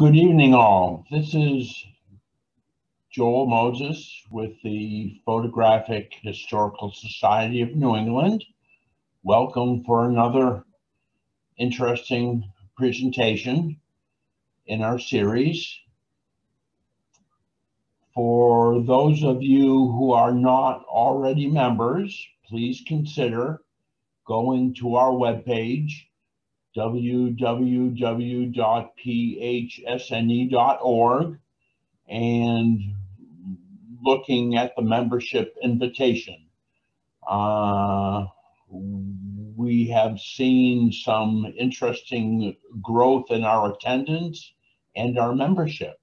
Good evening, all. This is Joel Moses with the Photographic Historical Society of New England. Welcome for another interesting presentation in our series. For those of you who are not already members, please consider going to our webpage www.phsne.org and looking at the membership invitation. Uh, we have seen some interesting growth in our attendance and our membership,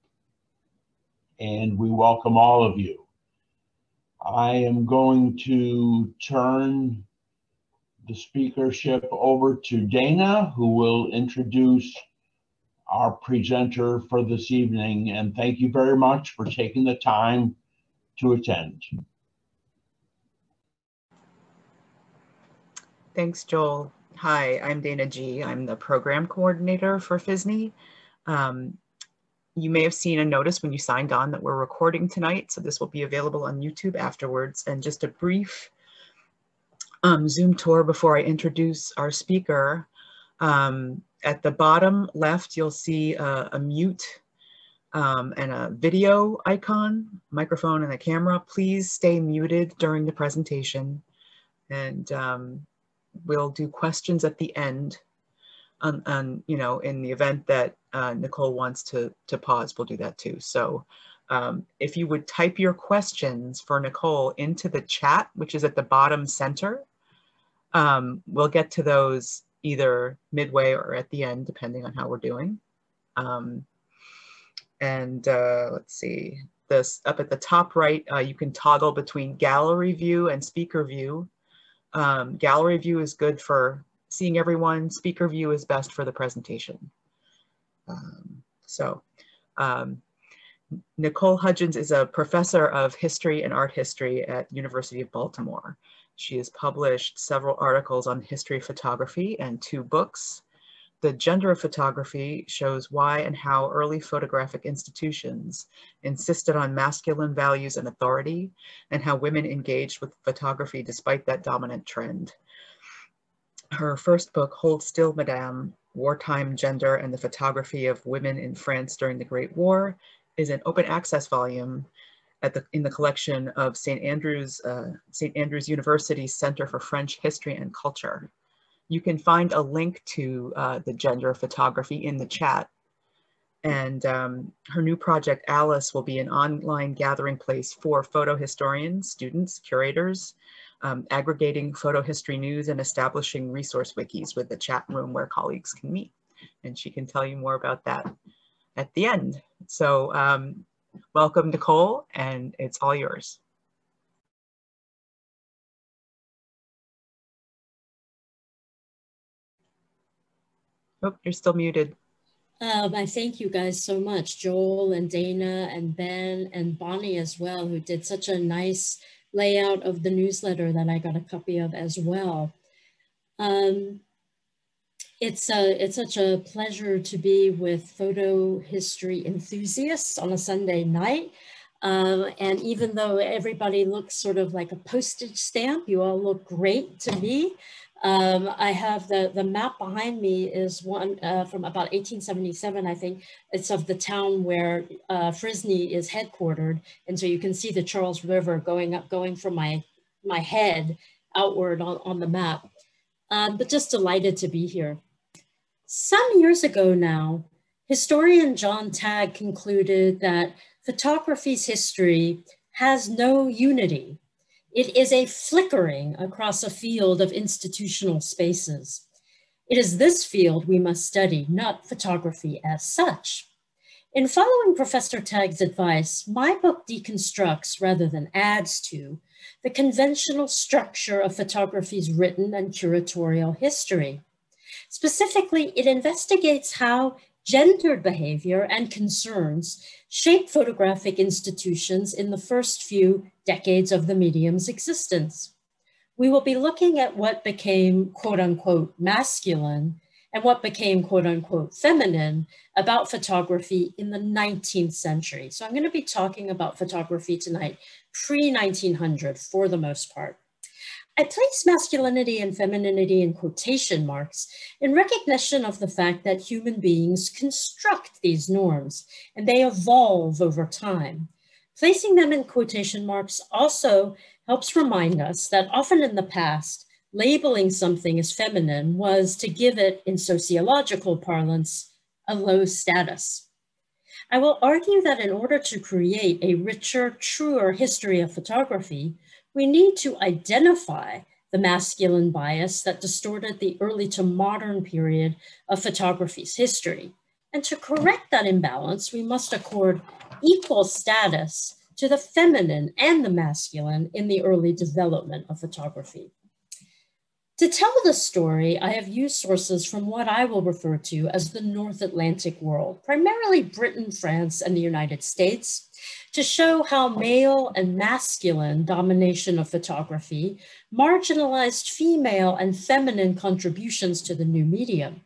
and we welcome all of you. I am going to turn the speakership over to Dana, who will introduce our presenter for this evening. And thank you very much for taking the time to attend. Thanks, Joel. Hi, I'm Dana G. I'm the program coordinator for PHSNE. Um, you may have seen a notice when you signed on that we're recording tonight, so this will be available on YouTube afterwards. And just a brief um, Zoom tour before I introduce our speaker. Um, at the bottom left, you'll see a, a mute um, and a video icon, microphone and a camera. Please stay muted during the presentation. And um, we'll do questions at the end. And, and, you know, in the event that uh, Nicole wants to, to pause, we'll do that too. So um, if you would type your questions for Nicole into the chat, which is at the bottom center, um, we'll get to those either midway or at the end, depending on how we're doing. Um, and uh, let's see, this up at the top right, uh, you can toggle between gallery view and speaker view. Um, gallery view is good for seeing everyone. Speaker view is best for the presentation. Um, so um, Nicole Hudgins is a professor of history and art history at University of Baltimore. She has published several articles on history of photography and two books. The Gender of Photography shows why and how early photographic institutions insisted on masculine values and authority, and how women engaged with photography despite that dominant trend. Her first book, Hold Still, Madame, Wartime Gender and the Photography of Women in France During the Great War, is an open access volume at the, in the collection of St. Andrews, uh, St. Andrews University Center for French History and Culture. You can find a link to uh, the gender photography in the chat. And um, her new project, Alice, will be an online gathering place for photo historians, students, curators, um, aggregating photo history news and establishing resource wikis with the chat room where colleagues can meet. And she can tell you more about that at the end. So um, welcome, Nicole, and it's all yours. Oh, you're still muted. Um, I thank you guys so much, Joel and Dana and Ben and Bonnie as well, who did such a nice layout of the newsletter that I got a copy of as well. Um, it's a, it's such a pleasure to be with photo history enthusiasts on a Sunday night. Um, and even though everybody looks sort of like a postage stamp, you all look great to me. Um, I have the, the map behind me is one uh, from about 1877, I think. It's of the town where uh, PHSNE is headquartered. And so you can see the Charles River going up, going from my, my head outward on, on the map. Um, but just delighted to be here. Some years ago now, historian John Tagg concluded that photography's history has no unity it is a flickering across a field of institutional spaces. It is this field we must study, not photography as such. In following Professor Tagg's advice, my book deconstructs rather than adds to the conventional structure of photography's written and curatorial history. Specifically, it investigates how gendered behavior and concerns shaped photographic institutions in the first few decades of the medium's existence. We will be looking at what became quote unquote masculine and what became quote unquote feminine about photography in the 19th century. So I'm going to be talking about photography tonight, pre 1900 for the most part. I place masculinity and femininity in quotation marks in recognition of the fact that human beings construct these norms and they evolve over time. Placing them in quotation marks also helps remind us that often in the past, labeling something as feminine was to give it, in sociological parlance, a low status. I will argue that in order to create a richer, truer history of photography, we need to identify the masculine bias that distorted the early to modern period of photography's history. And to correct that imbalance, we must accord equal status to the feminine and the masculine in the early development of photography. To tell the story, I have used sources from what I will refer to as the North Atlantic world, primarily Britain, France, and the United States, to show how male and masculine domination of photography marginalized female and feminine contributions to the new medium.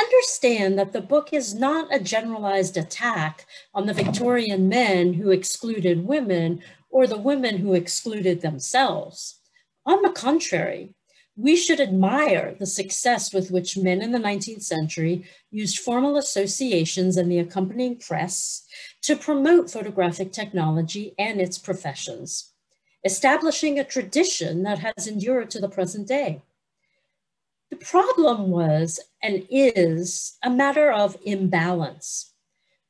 Understand that the book is not a generalized attack on the Victorian men who excluded women or the women who excluded themselves. On the contrary, we should admire the success with which men in the 19th century used formal associations and the accompanying press to promote photographic technology and its professions, establishing a tradition that has endured to the present day. The problem was and is a matter of imbalance.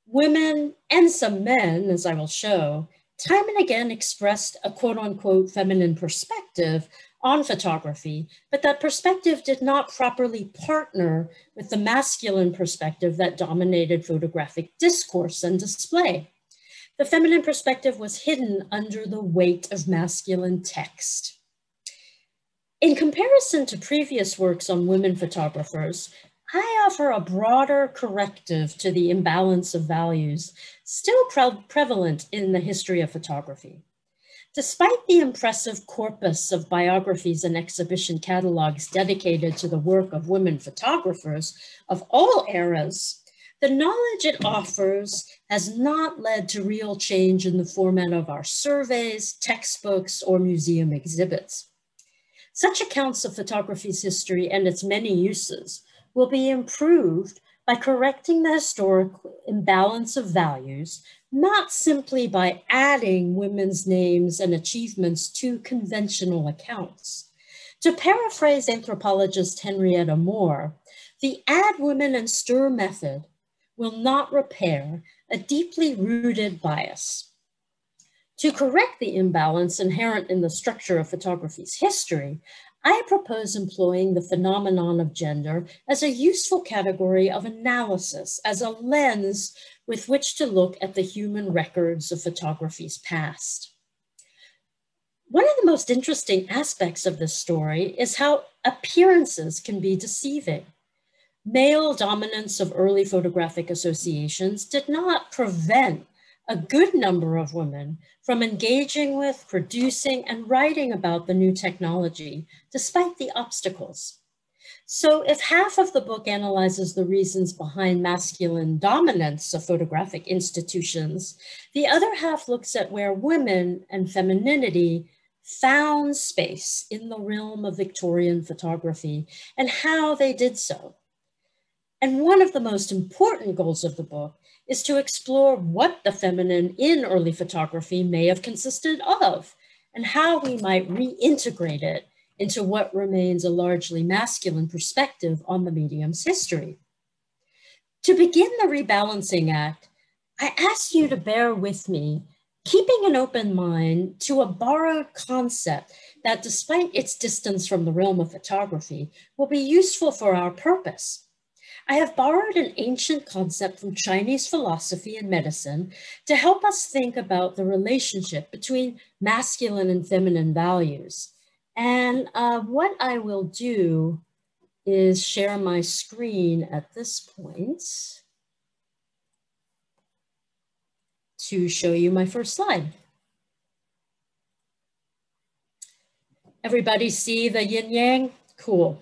Women and some men, as I will show, time and again expressed a quote unquote feminine perspective on photography, but that perspective did not properly partner with the masculine perspective that dominated photographic discourse and display. The feminine perspective was hidden under the weight of masculine text. In comparison to previous works on women photographers, I offer a broader corrective to the imbalance of values still pre prevalent in the history of photography. Despite the impressive corpus of biographies and exhibition catalogs dedicated to the work of women photographers of all eras, the knowledge it offers has not led to real change in the format of our surveys, textbooks, or museum exhibits. Such accounts of photography's history and its many uses will be improved by correcting the historic imbalance of values not simply by adding women's names and achievements to conventional accounts. To paraphrase anthropologist Henrietta Moore, the add women and stir method will not repair a deeply rooted bias. To correct the imbalance inherent in the structure of photography's history, I propose employing the phenomenon of gender as a useful category of analysis, as a lens with which to look at the human records of photography's past. One of the most interesting aspects of this story is how appearances can be deceiving. Male dominance of early photographic associations did not prevent a good number of women from engaging with, producing, and writing about the new technology, despite the obstacles. So if half of the book analyzes the reasons behind masculine dominance of photographic institutions, the other half looks at where women and femininity found space in the realm of Victorian photography and how they did so. And one of the most important goals of the book is to explore what the feminine in early photography may have consisted of and how we might reintegrate it into what remains a largely masculine perspective on the medium's history. To begin the rebalancing act, I ask you to bear with me, keeping an open mind to a borrowed concept that despite its distance from the realm of photography, will be useful for our purpose. I have borrowed an ancient concept from Chinese philosophy and medicine to help us think about the relationship between masculine and feminine values. And uh, what I will do is share my screen at this point to show you my first slide. Everybody see the yin yang? Cool.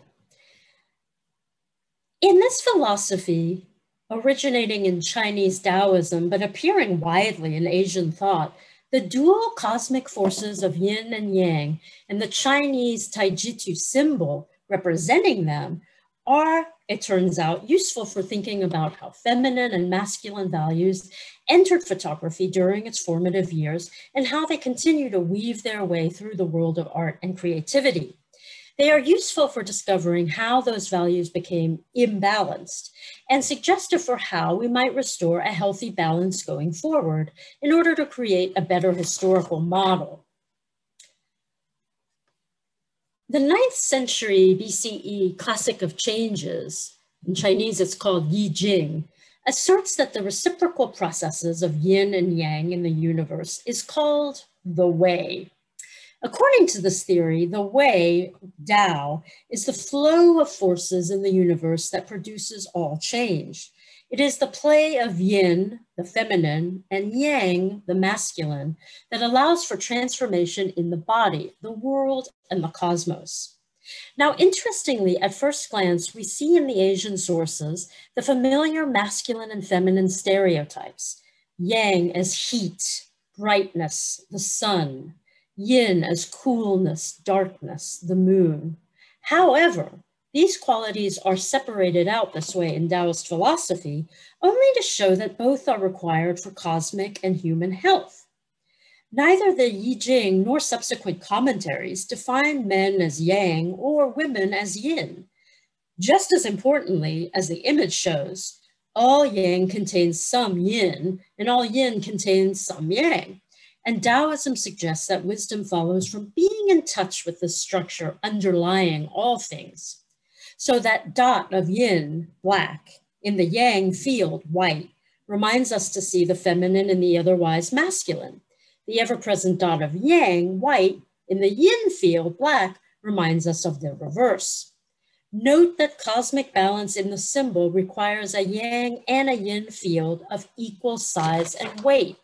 In this philosophy, originating in Chinese Taoism, but appearing widely in Asian thought, the dual cosmic forces of yin and yang and the Chinese Taijitu symbol representing them are, it turns out, useful for thinking about how feminine and masculine values entered photography during its formative years and how they continue to weave their way through the world of art and creativity. They are useful for discovering how those values became imbalanced and suggestive for how we might restore a healthy balance going forward in order to create a better historical model. The ninth century BCE classic of changes, in Chinese it's called Yi Jing, asserts that the reciprocal processes of yin and yang in the universe is called the way. According to this theory, the way, Tao, is the flow of forces in the universe that produces all change. It is the play of yin, the feminine, and yang, the masculine, that allows for transformation in the body, the world, and the cosmos. Now, interestingly, at first glance, we see in the Asian sources the familiar masculine and feminine stereotypes yang as heat, brightness, the sun, yin as coolness, darkness, the moon. However, these qualities are separated out this way in Taoist philosophy only to show that both are required for cosmic and human health. Neither the Yi Jing nor subsequent commentaries define men as yang or women as yin. Just as importantly, as the image shows, all yang contains some yin and all yin contains some yang. And Taoism suggests that wisdom follows from being in touch with the structure underlying all things. So that dot of yin, black, in the yang field, white, reminds us to see the feminine in the otherwise masculine. The ever-present dot of yang, white, in the yin field, black, reminds us of the reverse. Note that cosmic balance in the symbol requires a yang and a yin field of equal size and weight.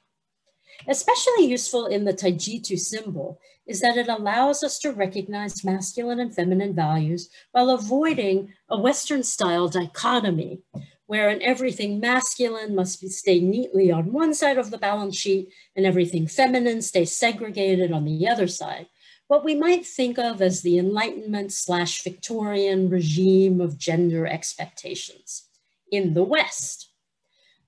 Especially useful in the Taijitu symbol is that it allows us to recognize masculine and feminine values while avoiding a Western style dichotomy, wherein everything masculine must be, stay neatly on one side of the balance sheet and everything feminine stays segregated on the other side. What we might think of as the Enlightenment slash Victorian regime of gender expectations in the West.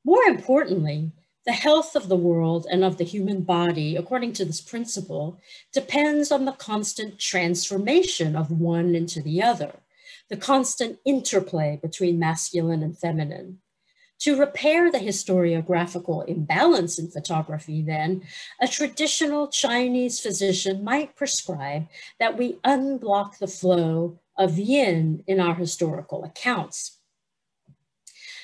More importantly, the health of the world and of the human body, according to this principle, depends on the constant transformation of one into the other, the constant interplay between masculine and feminine. To repair the historiographical imbalance in photography, then, a traditional Chinese physician might prescribe that we unblock the flow of yin in our historical accounts.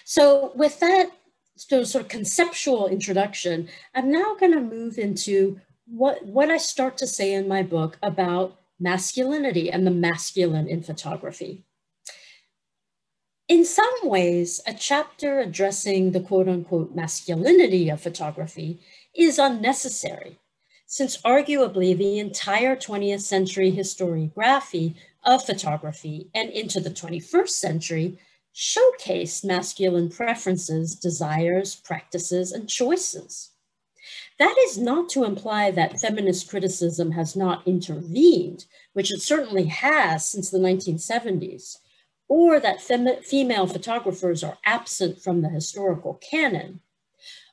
So with that so sort of conceptual introduction, I'm now going to move into what, what I start to say in my book about masculinity and the masculine in photography. In some ways, a chapter addressing the quote unquote masculinity of photography is unnecessary, since arguably the entire 20th century historiography of photography and into the 21st century showcased masculine preferences, desires, practices, and choices. That is not to imply that feminist criticism has not intervened, which it certainly has since the 1970s, or that fem female photographers are absent from the historical canon.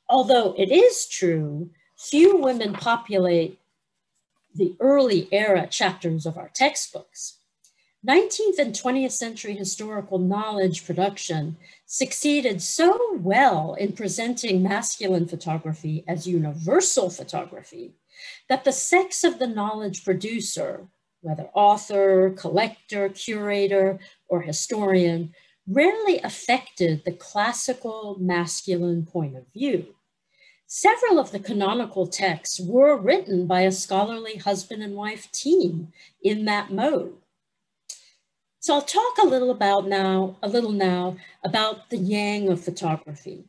Although it is true, few women populate the early era chapters of our textbooks. 19th and 20th century historical knowledge production succeeded so well in presenting masculine photography as universal photography that the sex of the knowledge producer, whether author, collector, curator, or historian, rarely affected the classical masculine point of view. Several of the canonical texts were written by a scholarly husband and wife team in that mode. So I'll talk a little about now, a little now about the yang of photography.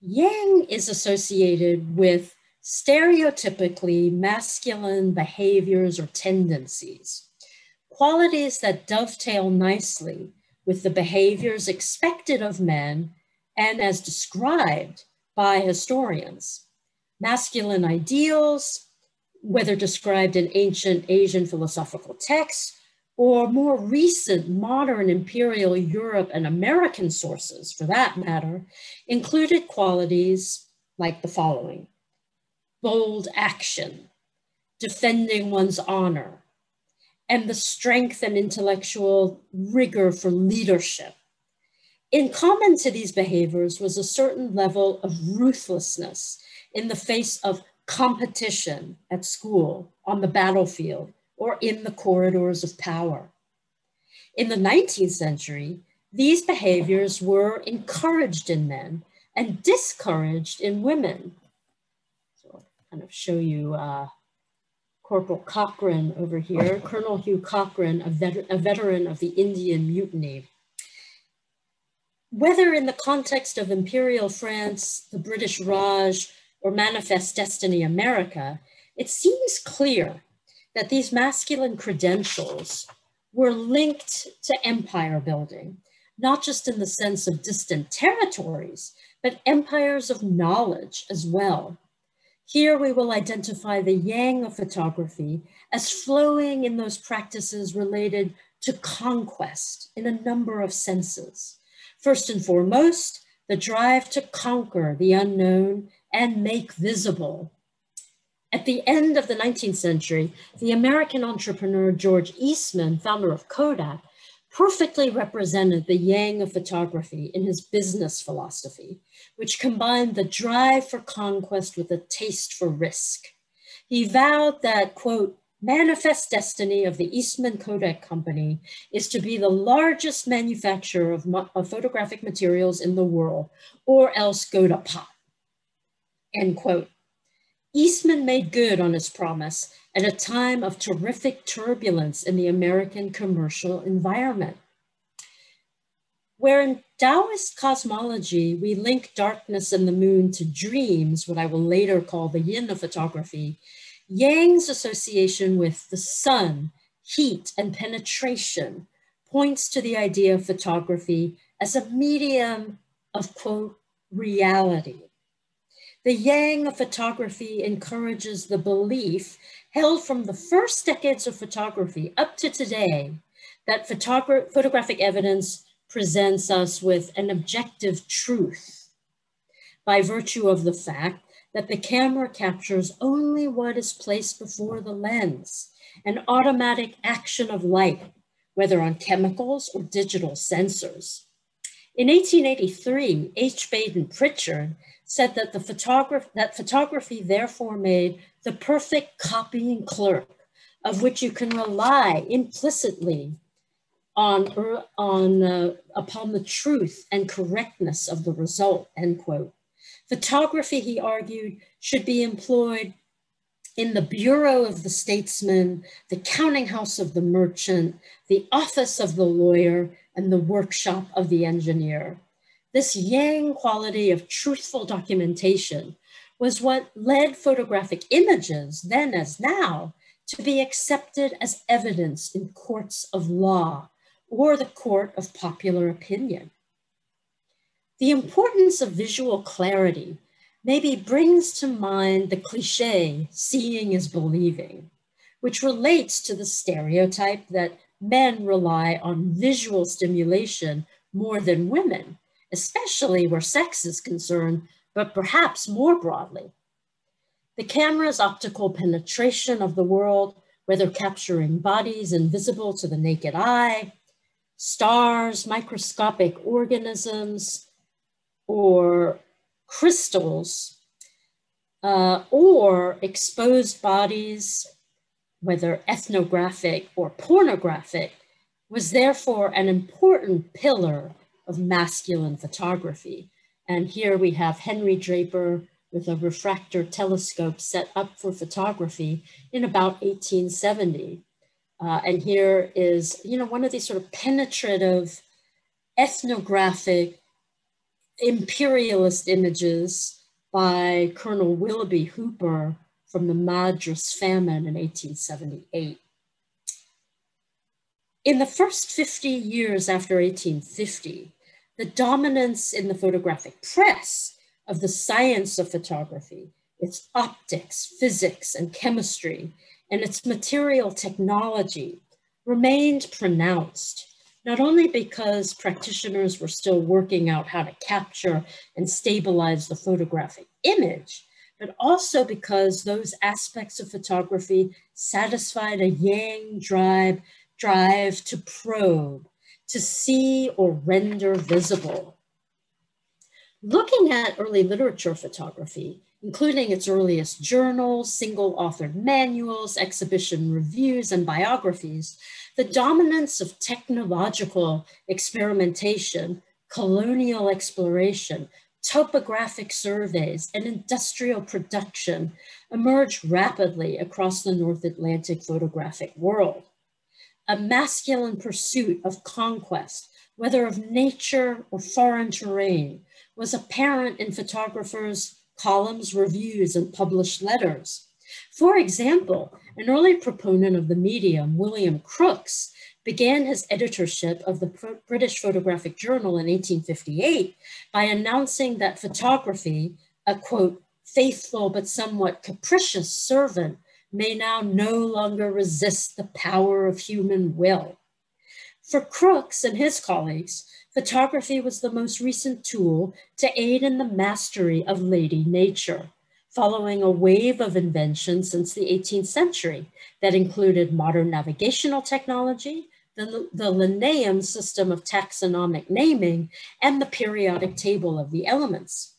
Yang is associated with stereotypically masculine behaviors or tendencies, qualities that dovetail nicely with the behaviors expected of men and as described by historians. Masculine ideals, whether described in ancient Asian philosophical texts or more recent modern imperial Europe and American sources, for that matter, included qualities like the following bold action, defending one's honor, and the strength and intellectual rigor for leadership. In common to these behaviors was a certain level of ruthlessness in the face of competition at school, on the battlefield, or in the corridors of power. In the 19th century, these behaviors were encouraged in men and discouraged in women. So I'll kind of show you uh, Corporal Cochrane over here, Colonel Hugh Cochrane, a, vet a veteran of the Indian Mutiny. Whether in the context of Imperial France, the British Raj, or Manifest Destiny America, it seems clear that these masculine credentials were linked to empire building, not just in the sense of distant territories, but empires of knowledge as well. Here we will identify the yang of photography as flowing in those practices related to conquest in a number of senses. First and foremost, the drive to conquer the unknown and make visible at the end of the 19th century, the American entrepreneur George Eastman, founder of Kodak, perfectly represented the yang of photography in his business philosophy, which combined the drive for conquest with a taste for risk. He vowed that, quote, manifest destiny of the Eastman Kodak Company is to be the largest manufacturer of, of photographic materials in the world, or else go to pot, end quote. Eastman made good on his promise at a time of terrific turbulence in the American commercial environment. Where in Taoist cosmology, we link darkness and the moon to dreams, what I will later call the yin of photography, Yang's association with the sun, heat, and penetration points to the idea of photography as a medium of, quote, reality, the yang of photography encourages the belief held from the first decades of photography up to today that photogra photographic evidence presents us with an objective truth by virtue of the fact that the camera captures only what is placed before the lens, an automatic action of light, whether on chemicals or digital sensors. In 1883, H. Baden Pritchard said that the photograph that photography therefore made the perfect copying clerk of which you can rely implicitly on, on uh, upon the truth and correctness of the result, end quote. Photography, he argued, should be employed in the bureau of the statesman, the counting house of the merchant, the office of the lawyer, and the workshop of the engineer. This yang quality of truthful documentation was what led photographic images, then as now, to be accepted as evidence in courts of law or the court of popular opinion. The importance of visual clarity maybe brings to mind the cliche, seeing is believing, which relates to the stereotype that men rely on visual stimulation more than women, especially where sex is concerned, but perhaps more broadly. The camera's optical penetration of the world, whether capturing bodies invisible to the naked eye, stars, microscopic organisms, or crystals, uh, or exposed bodies, whether ethnographic or pornographic, was therefore an important pillar of masculine photography. And here we have Henry Draper with a refractor telescope set up for photography in about 1870. Uh, and here is, you know, one of these sort of penetrative ethnographic imperialist images by Colonel Willoughby Hooper from the Madras famine in 1878. In the first 50 years after 1850, the dominance in the photographic press of the science of photography, its optics, physics, and chemistry, and its material technology remained pronounced, not only because practitioners were still working out how to capture and stabilize the photographic image, but also because those aspects of photography satisfied a yang drive, drive to probe, to see or render visible. Looking at early literature photography, including its earliest journals, single authored manuals, exhibition reviews, and biographies, the dominance of technological experimentation, colonial exploration, topographic surveys, and industrial production emerged rapidly across the North Atlantic photographic world. A masculine pursuit of conquest, whether of nature or foreign terrain, was apparent in photographers' columns, reviews, and published letters. For example, an early proponent of the medium, William Crookes, began his editorship of the British Photographic Journal in 1858 by announcing that photography, a quote, faithful but somewhat capricious servant, may now no longer resist the power of human will. For Crookes and his colleagues, photography was the most recent tool to aid in the mastery of lady nature, following a wave of inventions since the 18th century that included modern navigational technology, the, the Linnaean system of taxonomic naming, and the periodic table of the elements.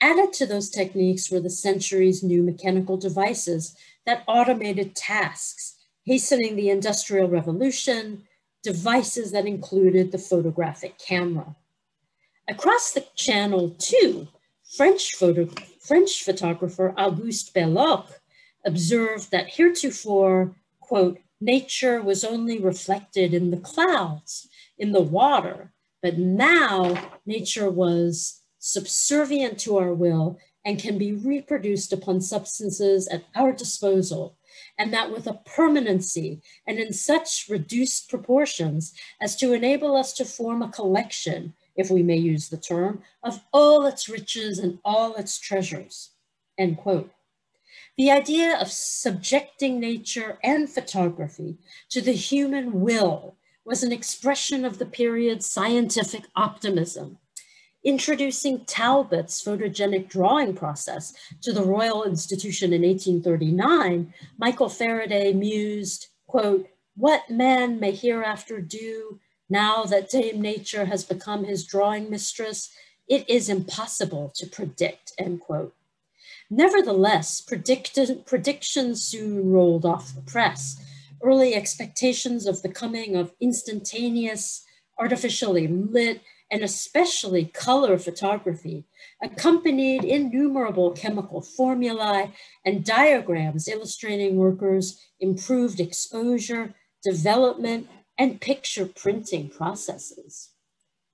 Added to those techniques were the century's new mechanical devices that automated tasks, hastening the Industrial Revolution, devices that included the photographic camera. Across the channel too, French, photo, French photographer Auguste Belloc observed that heretofore, quote, nature was only reflected in the clouds, in the water, but now nature was subservient to our will and can be reproduced upon substances at our disposal, and that with a permanency and in such reduced proportions as to enable us to form a collection, if we may use the term, of all its riches and all its treasures, end quote. The idea of subjecting nature and photography to the human will was an expression of the period's scientific optimism. Introducing Talbot's photogenic drawing process to the Royal Institution in 1839, Michael Faraday mused, quote, what man may hereafter do now that Dame Nature has become his drawing mistress, it is impossible to predict, end quote. Nevertheless, predictions soon rolled off the press. Early expectations of the coming of instantaneous, artificially lit, and especially color photography, accompanied innumerable chemical formulae and diagrams illustrating workers' improved exposure, development, and picture printing processes.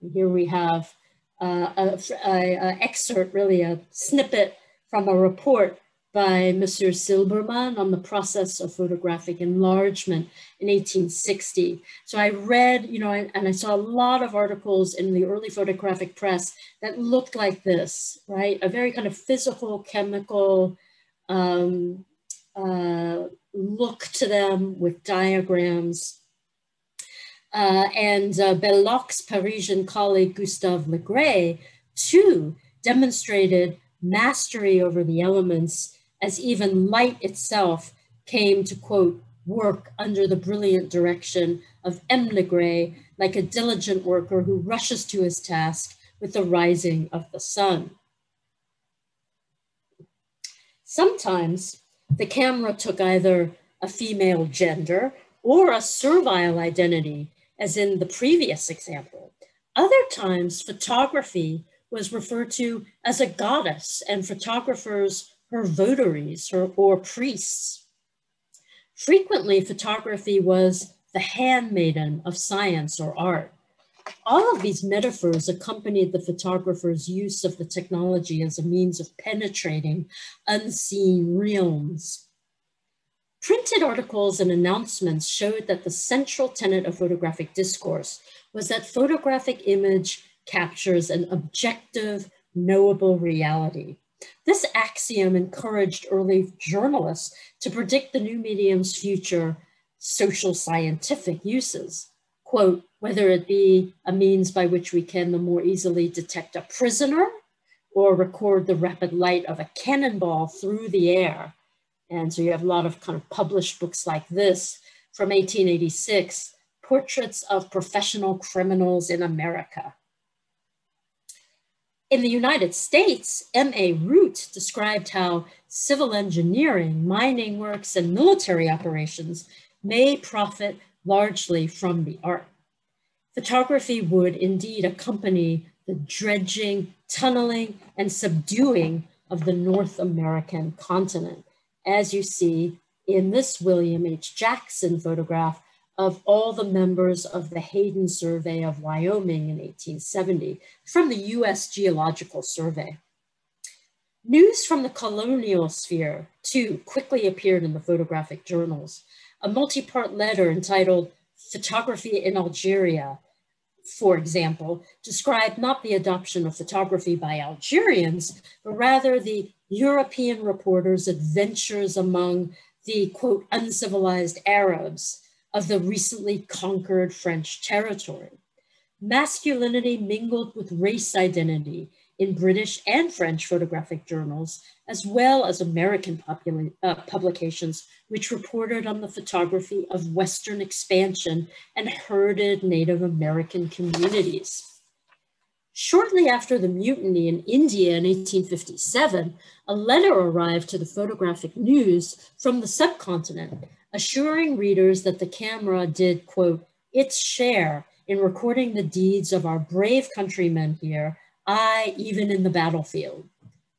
And here we have uh, a, a, a excerpt, really a snippet from a report by Monsieur Silbermann on the process of photographic enlargement in 1860. So I read, you know, and I saw a lot of articles in the early photographic press that looked like this, right? A very kind of physical, chemical um, uh, look to them with diagrams. Uh, and uh, Belloc's Parisian colleague Gustave Le Gray, too, demonstrated mastery over the elements as even light itself came to quote, work under the brilliant direction of M. Le Gray, like a diligent worker who rushes to his task with the rising of the sun. Sometimes the camera took either a female gender or a servile identity, as in the previous example. Other times, photography was referred to as a goddess and photographers her votaries or, or priests. Frequently, photography was the handmaiden of science or art. All of these metaphors accompanied the photographer's use of the technology as a means of penetrating unseen realms. Printed articles and announcements showed that the central tenet of photographic discourse was that photographic image captures an objective, knowable reality. This axiom encouraged early journalists to predict the new medium's future social scientific uses. Quote, whether it be a means by which we can the more easily detect a prisoner or record the rapid light of a cannonball through the air. And so you have a lot of kind of published books like this from 1886, Portraits of Professional Criminals in America. In the United States, M.A. Root described how civil engineering, mining works, and military operations may profit largely from the art. Photography would indeed accompany the dredging, tunneling, and subduing of the North American continent, as you see in this William H. Jackson photograph of all the members of the Hayden Survey of Wyoming in 1870 from the US Geological Survey. News from the colonial sphere, too, quickly appeared in the photographic journals. A multi-part letter entitled Photography in Algeria for example, described not the adoption of photography by Algerians, but rather the European reporters' adventures among the quote, uncivilized Arabs of the recently conquered French territory. Masculinity mingled with race identity in British and French photographic journals, as well as American uh, publications, which reported on the photography of Western expansion and herded Native American communities. Shortly after the mutiny in India in 1857, a letter arrived to the photographic news from the subcontinent, assuring readers that the camera did, quote, its share in recording the deeds of our brave countrymen here I even in the battlefield.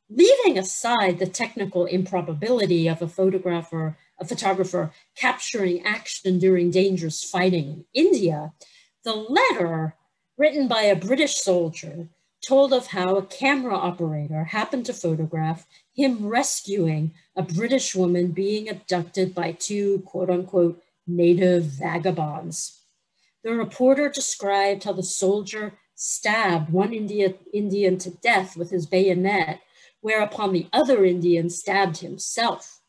Leaving aside the technical improbability of a photographer, a photographer capturing action during dangerous fighting in India, the letter written by a British soldier told of how a camera operator happened to photograph him rescuing a British woman being abducted by two quote unquote native vagabonds. The reporter described how the soldier stabbed one India, Indian to death with his bayonet, whereupon the other Indian stabbed himself.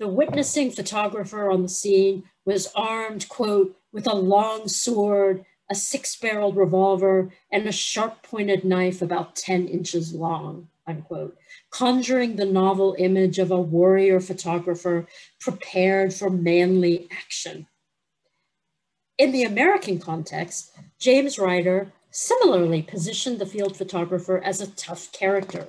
The witnessing photographer on the scene was armed, quote, with a long sword, a six-barreled revolver, and a sharp-pointed knife about 10 inches long, unquote, conjuring the novel image of a warrior photographer prepared for manly action. In the American context, James Ryder similarly positioned the field photographer as a tough character.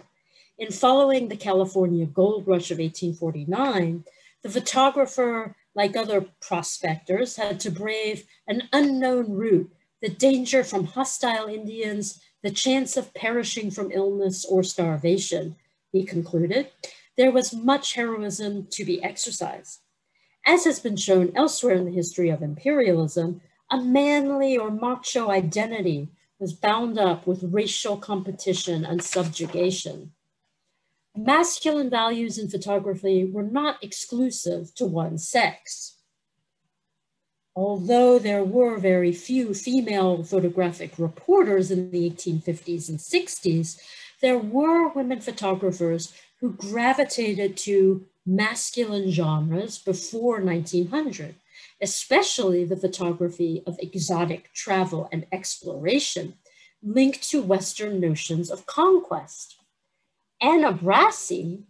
In following the California gold rush of 1849, the photographer, like other prospectors, had to brave an unknown route, the danger from hostile Indians, the chance of perishing from illness or starvation, he concluded. There was much heroism to be exercised. As has been shown elsewhere in the history of imperialism, a manly or macho identity was bound up with racial competition and subjugation. Masculine values in photography were not exclusive to one sex. Although there were very few female photographic reporters in the 1850s and 60s, there were women photographers who gravitated to masculine genres before 1900 especially the photography of exotic travel and exploration linked to Western notions of conquest. Anna Brassey,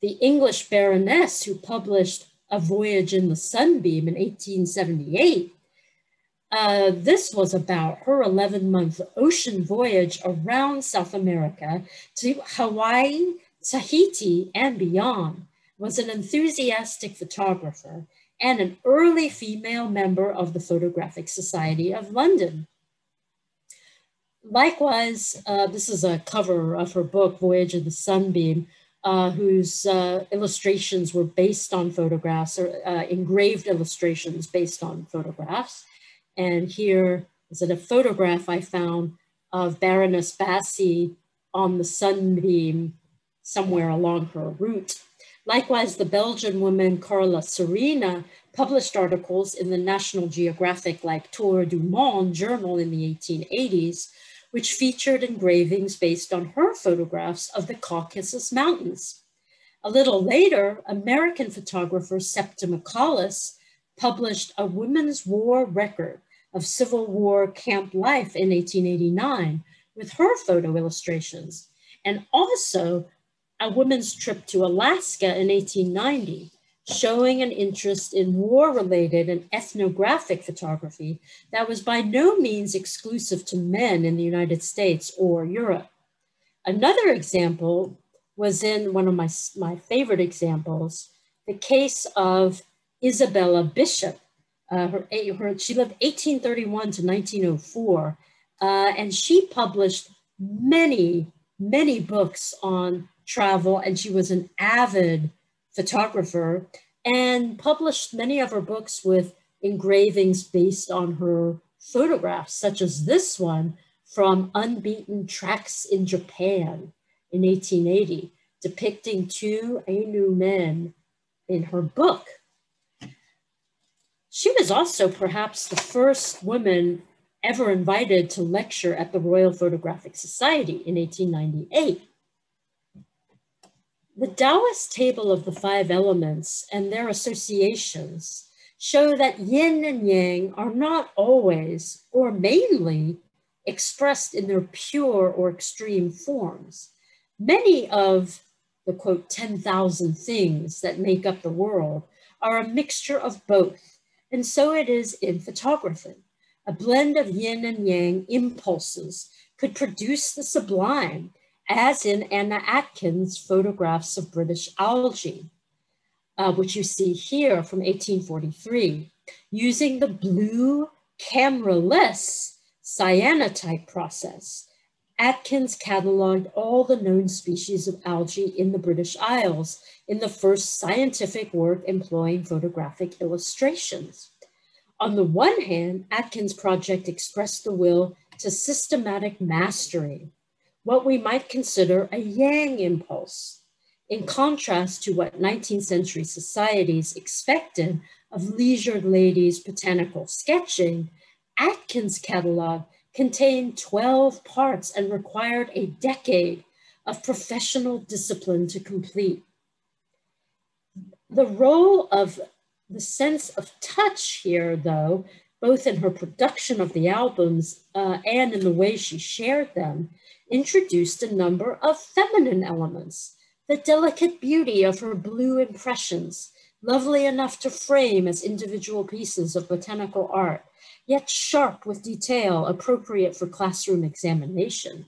the English baroness who published A Voyage in the Sunbeam in 1878, uh, this was about her 11 month ocean voyage around South America to Hawaii, Tahiti, and beyond, was an enthusiastic photographer and an early female member of the Photographic Society of London. Likewise, uh, this is a cover of her book, Voyage of the Sunbeam, uh, whose uh, illustrations were based on photographs or uh, engraved illustrations based on photographs. And here is it a photograph I found of Baroness Brassey on the sunbeam somewhere along her route. Likewise, the Belgian woman Carla Serena published articles in the National Geographic like Tour du Monde journal in the 1880s, which featured engravings based on her photographs of the Caucasus Mountains. A little later, American photographer Septima M. Collis published a women's war record of Civil War camp life in 1889 with her photo illustrations, and also a women's trip to Alaska in 1890, showing an interest in war-related and ethnographic photography that was by no means exclusive to men in the United States or Europe. Another example was in one of my, my favorite examples, the case of Isabella Bishop. Uh, her, her, she lived 1831 to 1904, uh, and she published many, many books on travel, and she was an avid photographer and published many of her books with engravings based on her photographs, such as this one from Unbeaten Tracks in Japan in 1880, depicting two Ainu men in her book. She was also perhaps the first woman ever invited to lecture at the Royal Photographic Society in 1898. The Taoist table of the five elements and their associations show that yin and yang are not always or mainly expressed in their pure or extreme forms. Many of the quote 10,000 things that make up the world are a mixture of both. And so it is in photography. A blend of yin and yang impulses could produce the sublime as in Anna Atkins' photographs of British algae, uh, which you see here from 1843, using the blue camera-less cyanotype process. Atkins cataloged all the known species of algae in the British Isles in the first scientific work employing photographic illustrations. On the one hand, Atkins' project expressed the will to systematic mastery what we might consider a yang impulse, in contrast to what 19th century societies expected of leisured ladies' botanical sketching, Atkins' catalog contained 12 parts and required a decade of professional discipline to complete. The role of the sense of touch here, though, both in her production of the albums uh, and in the way she shared them, introduced a number of feminine elements, the delicate beauty of her blue impressions, lovely enough to frame as individual pieces of botanical art, yet sharp with detail appropriate for classroom examination.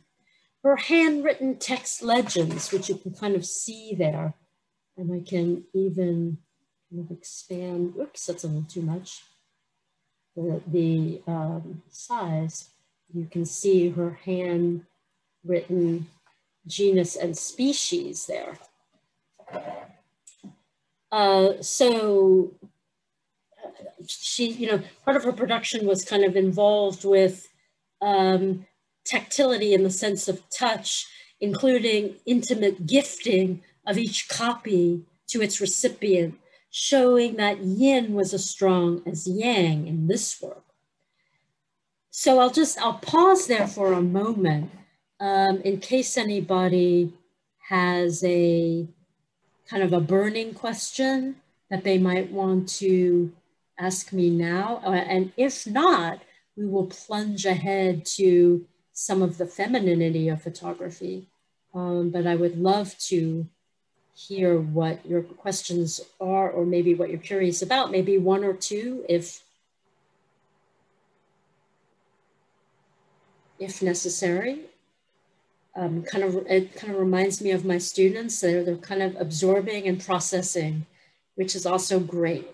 Her handwritten text legends, which you can kind of see there, and I can even kind of expand, oops, that's a little too much, the, um, size. You can see her hand written genus and species there. Uh, so she, you know, part of her production was kind of involved with um, tactility in the sense of touch, including intimate gifting of each copy to its recipient, showing that yin was as strong as yang in this work. So I'll just, I'll pause there for a moment um, in case anybody has a kind of a burning question that they might want to ask me now. Uh, and if not, we will plunge ahead to some of the femininity of photography. Um, but I would love to hear what your questions are, or maybe what you're curious about, maybe one or two, if, if necessary um, kind of it kind of reminds me of my students. They're they're kind of absorbing and processing, which is also great.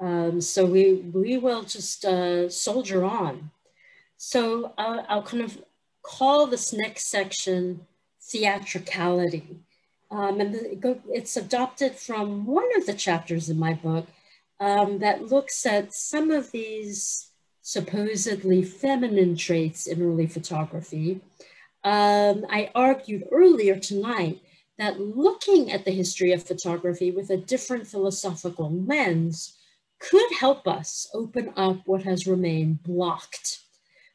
Um, so we we will just uh, soldier on. So I'll, I'll, kind of call this next section theatricality. Um, and the, it's adopted from one of the chapters in my book um, that looks at some of these supposedly feminine traits in early photography um, I argued earlier tonight that looking at the history of photography with a different philosophical lens could help us open up what has remained blocked.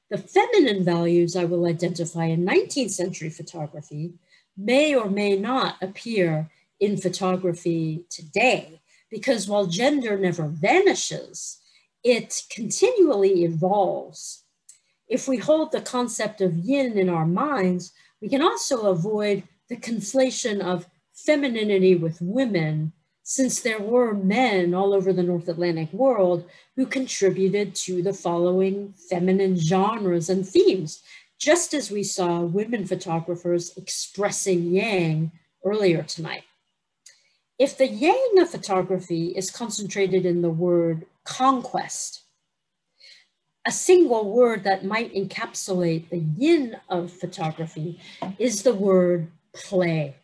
The feminine values I will identify in 19th century photography may or may not appear in photography today, because while gender never vanishes, it continually evolves. If we hold the concept of yin in our minds, we can also avoid the conflation of femininity with women since there were men all over the North Atlantic world who contributed to the following feminine genres and themes, just as we saw women photographers expressing yang earlier tonight. If the yang of photography is concentrated in the word conquest, a single word that might encapsulate the yin of photography is the word play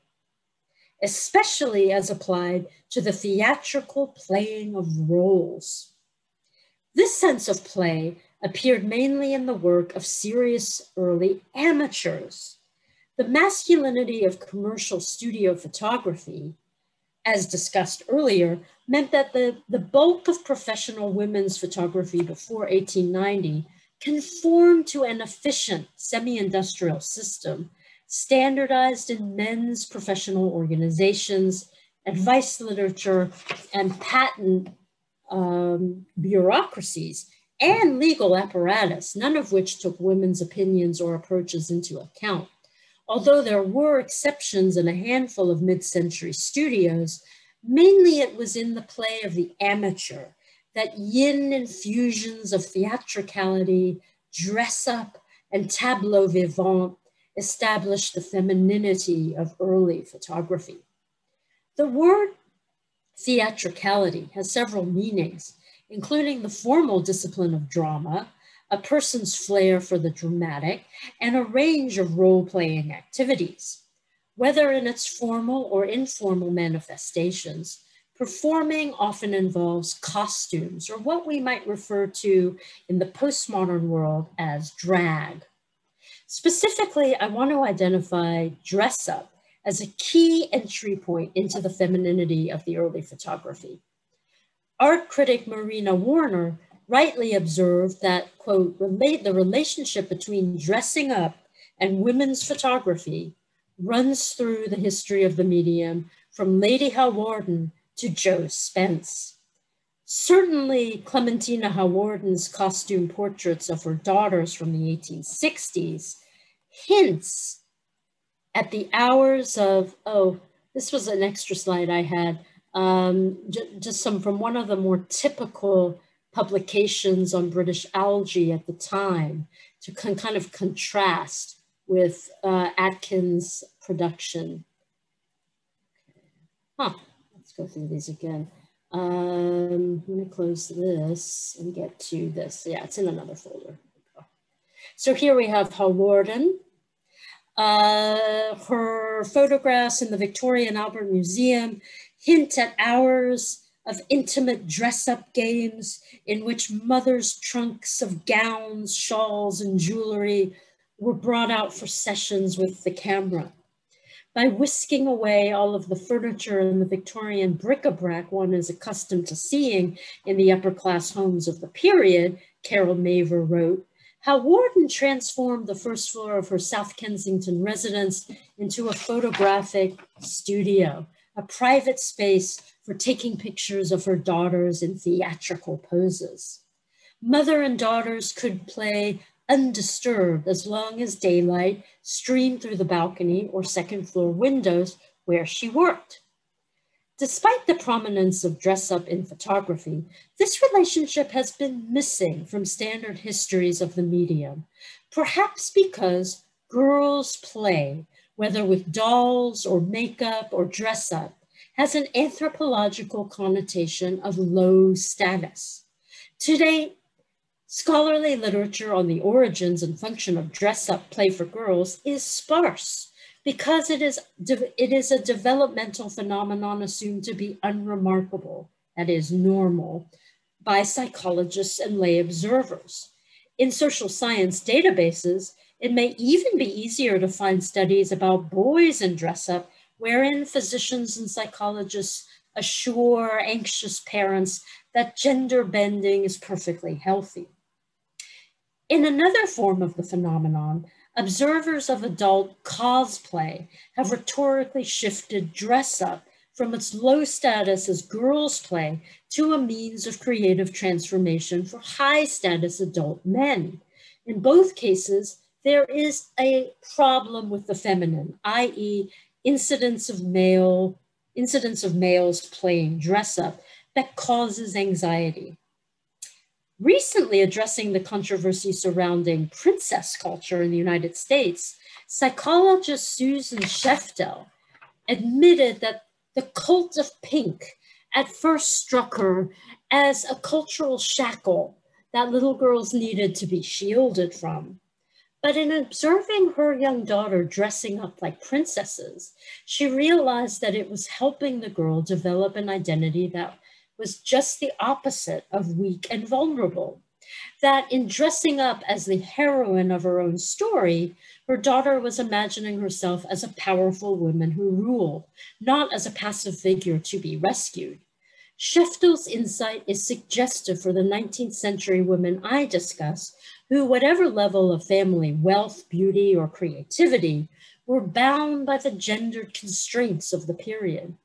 especially as applied to the theatrical playing of roles. This sense of play appeared mainly in the work of serious early amateurs. The masculinity of commercial studio photography, as discussed earlier, meant that the, the bulk of professional women's photography before 1890 conformed to an efficient semi-industrial system standardized in men's professional organizations, advice literature, and patent um, bureaucracies and legal apparatus, none of which took women's opinions or approaches into account. Although there were exceptions in a handful of mid-century studios, mainly it was in the play of the amateur that yin infusions of theatricality, dress up, and tableau vivant established the femininity of early photography. The word theatricality has several meanings, including the formal discipline of drama, a person's flair for the dramatic, and a range of role-playing activities. Whether in its formal or informal manifestations, performing often involves costumes, or what we might refer to in the postmodern world as drag. Specifically, I want to identify dress up as a key entry point into the femininity of the early photography. Art critic Marina Warner rightly observed that, quote, relate the relationship between dressing up and women's photography runs through the history of the medium from Lady Hawarden to Jo Spence. Certainly, Clementina Hawarden's costume portraits of her daughters from the 1860s hints at the hours of, oh, this was an extra slide I had, um, just some from one of the more typical publications on British algae at the time to kind of contrast with uh, Atkins' production. Huh, let's go through these again. Um, let me close this and get to this. Yeah, it's in another folder. So here we have Hawarden. Uh, her photographs in the Victoria and Albert Museum hint at hours of intimate dress-up games in which mothers' trunks of gowns, shawls, and jewelry were brought out for sessions with the camera. By whisking away all of the furniture and the Victorian bric-a-brac one is accustomed to seeing in the upper class homes of the period, Carol Mavor wrote, Hawarden transformed the first floor of her South Kensington residence into a photographic studio, a private space for taking pictures of her daughters in theatrical poses. Mother and daughters could play undisturbed as long as daylight streamed through the balcony or second floor windows where she worked. Despite the prominence of dress up in photography, this relationship has been missing from standard histories of the medium, perhaps because girls' play, whether with dolls or makeup or dress up, has an anthropological connotation of low status. Today, Scholarly literature on the origins and function of dress-up play for girls is sparse because it is, it is a developmental phenomenon assumed to be unremarkable, that is normal, by psychologists and lay observers. In social science databases, it may even be easier to find studies about boys in dress-up wherein physicians and psychologists assure anxious parents that gender bending is perfectly healthy. In another form of the phenomenon, observers of adult cosplay have rhetorically shifted dress up from its low status as girls' play to a means of creative transformation for high status adult men. In both cases, there is a problem with the feminine, i.e., incidents of male incidents of males playing dress up that causes anxiety. Recently addressing the controversy surrounding princess culture in the United States, psychologist Susan Sheftel admitted that the cult of pink at first struck her as a cultural shackle that little girls needed to be shielded from. But in observing her young daughter dressing up like princesses, she realized that it was helping the girl develop an identity that was just the opposite of weak and vulnerable. That in dressing up as the heroine of her own story, her daughter was imagining herself as a powerful woman who ruled, not as a passive figure to be rescued. Sheftel's insight is suggestive for the 19th century women I discuss, who, whatever level of family, wealth, beauty, or creativity, were bound by the gendered constraints of the period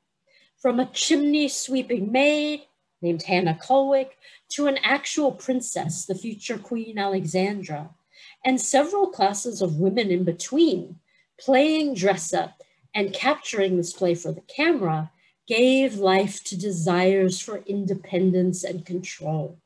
from a chimney sweeping maid named Hannah Cullwick to an actual princess, the future Queen Alexandra, and several classes of women in between, playing dress up and capturing this play for the camera gave life to desires for independence and control.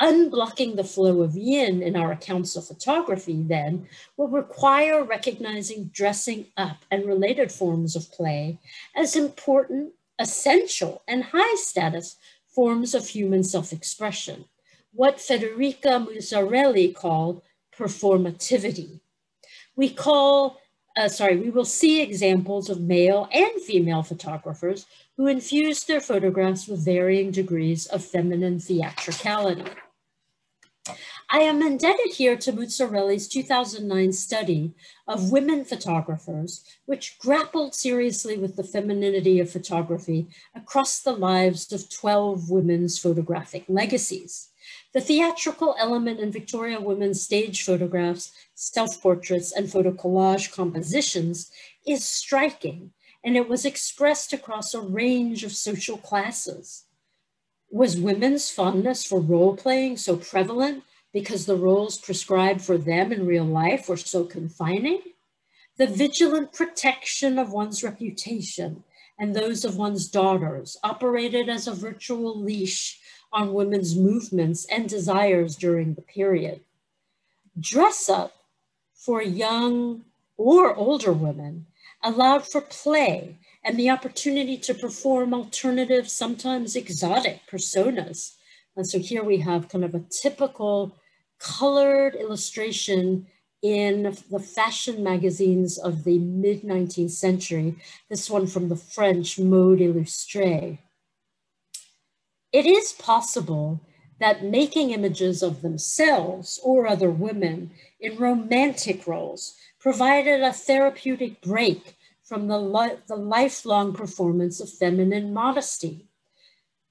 Unblocking the flow of yin in our accounts of photography, then, will require recognizing dressing up and related forms of play as important, essential, and high status forms of human self expression, what Federica Muzzarelli called performativity. We call, uh, sorry, we will see examples of male and female photographers who infuse their photographs with varying degrees of feminine theatricality. I am indebted here to Muzzarelli's 2009 study of women photographers, which grappled seriously with the femininity of photography across the lives of 12 women's photographic legacies. The theatrical element in Victoria women's stage photographs, self-portraits, and photo collage compositions is striking, and it was expressed across a range of social classes. Was women's fondness for role-playing so prevalent because the roles prescribed for them in real life were so confining, the vigilant protection of one's reputation and those of one's daughters operated as a virtual leash on women's movements and desires during the period. Dress up for young or older women allowed for play and the opportunity to perform alternative, sometimes exotic personas and so here we have kind of a typical colored illustration in the fashion magazines of the mid 19th century, this one from the French Mode Illustrée. It is possible that making images of themselves or other women in romantic roles provided a therapeutic break from the, li the lifelong performance of feminine modesty.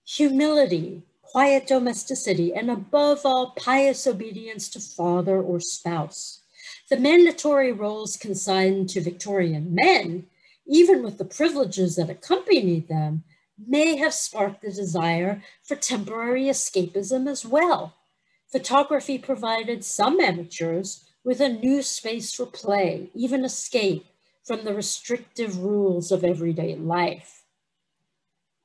Humility, quiet domesticity, and above all, pious obedience to father or spouse. The mandatory roles consigned to Victorian men, even with the privileges that accompanied them, may have sparked the desire for temporary escapism as well. Photography provided some amateurs with a new space for play, even escape from the restrictive rules of everyday life.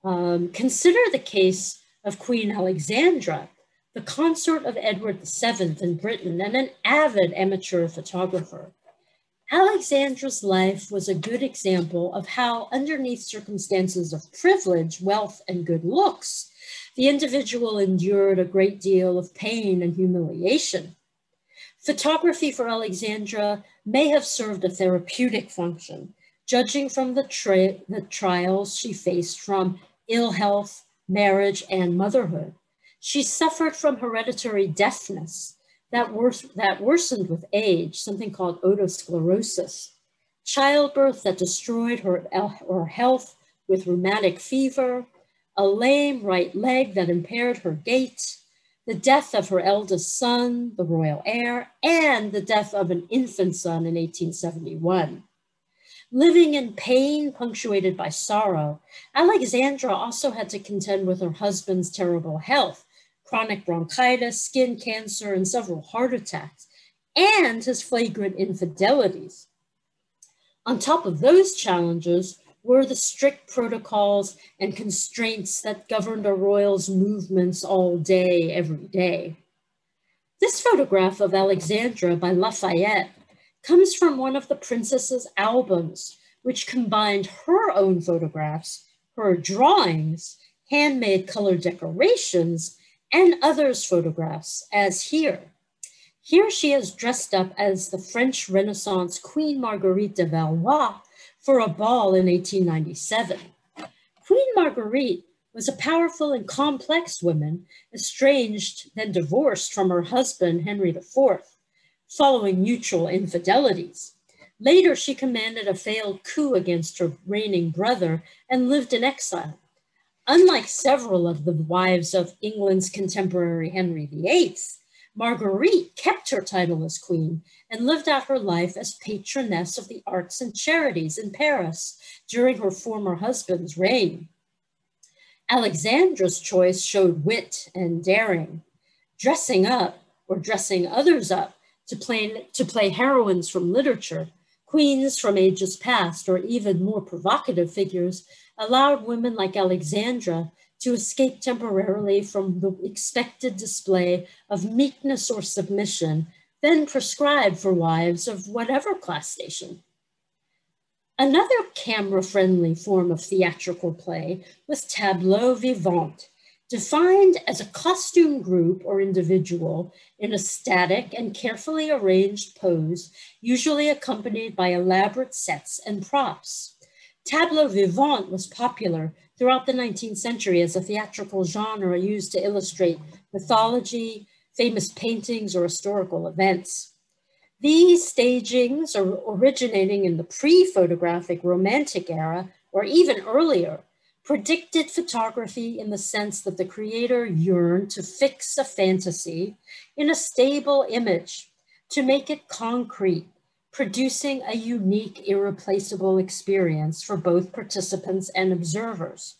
Um, consider the case of Queen Alexandra, the consort of Edward VII in Britain and an avid amateur photographer. Alexandra's life was a good example of how, underneath circumstances of privilege, wealth, and good looks, the individual endured a great deal of pain and humiliation. Photography for Alexandra may have served a therapeutic function, judging from the, the trials she faced from ill health, marriage, and motherhood. She suffered from hereditary deafness that, that worsened with age, something called otosclerosis. childbirth that destroyed her, her health with rheumatic fever, a lame right leg that impaired her gait, the death of her eldest son, the royal heir, and the death of an infant son in 1871. Living in pain punctuated by sorrow, Alexandra also had to contend with her husband's terrible health, chronic bronchitis, skin cancer, and several heart attacks, and his flagrant infidelities. On top of those challenges were the strict protocols and constraints that governed a royal's movements all day, every day. This photograph of Alexandra by Lafayette comes from one of the princess's albums, which combined her own photographs, her drawings, handmade color decorations, and others' photographs, as here. Here she is dressed up as the French Renaissance Queen Marguerite de Valois for a ball in 1897. Queen Marguerite was a powerful and complex woman, estranged, then divorced from her husband, Henry IV, following mutual infidelities. Later, she commanded a failed coup against her reigning brother and lived in exile. Unlike several of the wives of England's contemporary Henry VIII, Marguerite kept her title as queen and lived out her life as patroness of the arts and charities in Paris during her former husband's reign. Alexandra's choice showed wit and daring. Dressing up or dressing others up to play, to play heroines from literature, queens from ages past, or even more provocative figures allowed women like Alexandra to escape temporarily from the expected display of meekness or submission then prescribed for wives of whatever class station. Another camera-friendly form of theatrical play was tableau vivant, defined as a costume group or individual in a static and carefully arranged pose, usually accompanied by elaborate sets and props. Tableau vivant was popular throughout the 19th century as a theatrical genre used to illustrate mythology, famous paintings, or historical events. These stagings are originating in the pre-photographic romantic era, or even earlier, predicted photography in the sense that the creator yearned to fix a fantasy in a stable image, to make it concrete, producing a unique, irreplaceable experience for both participants and observers.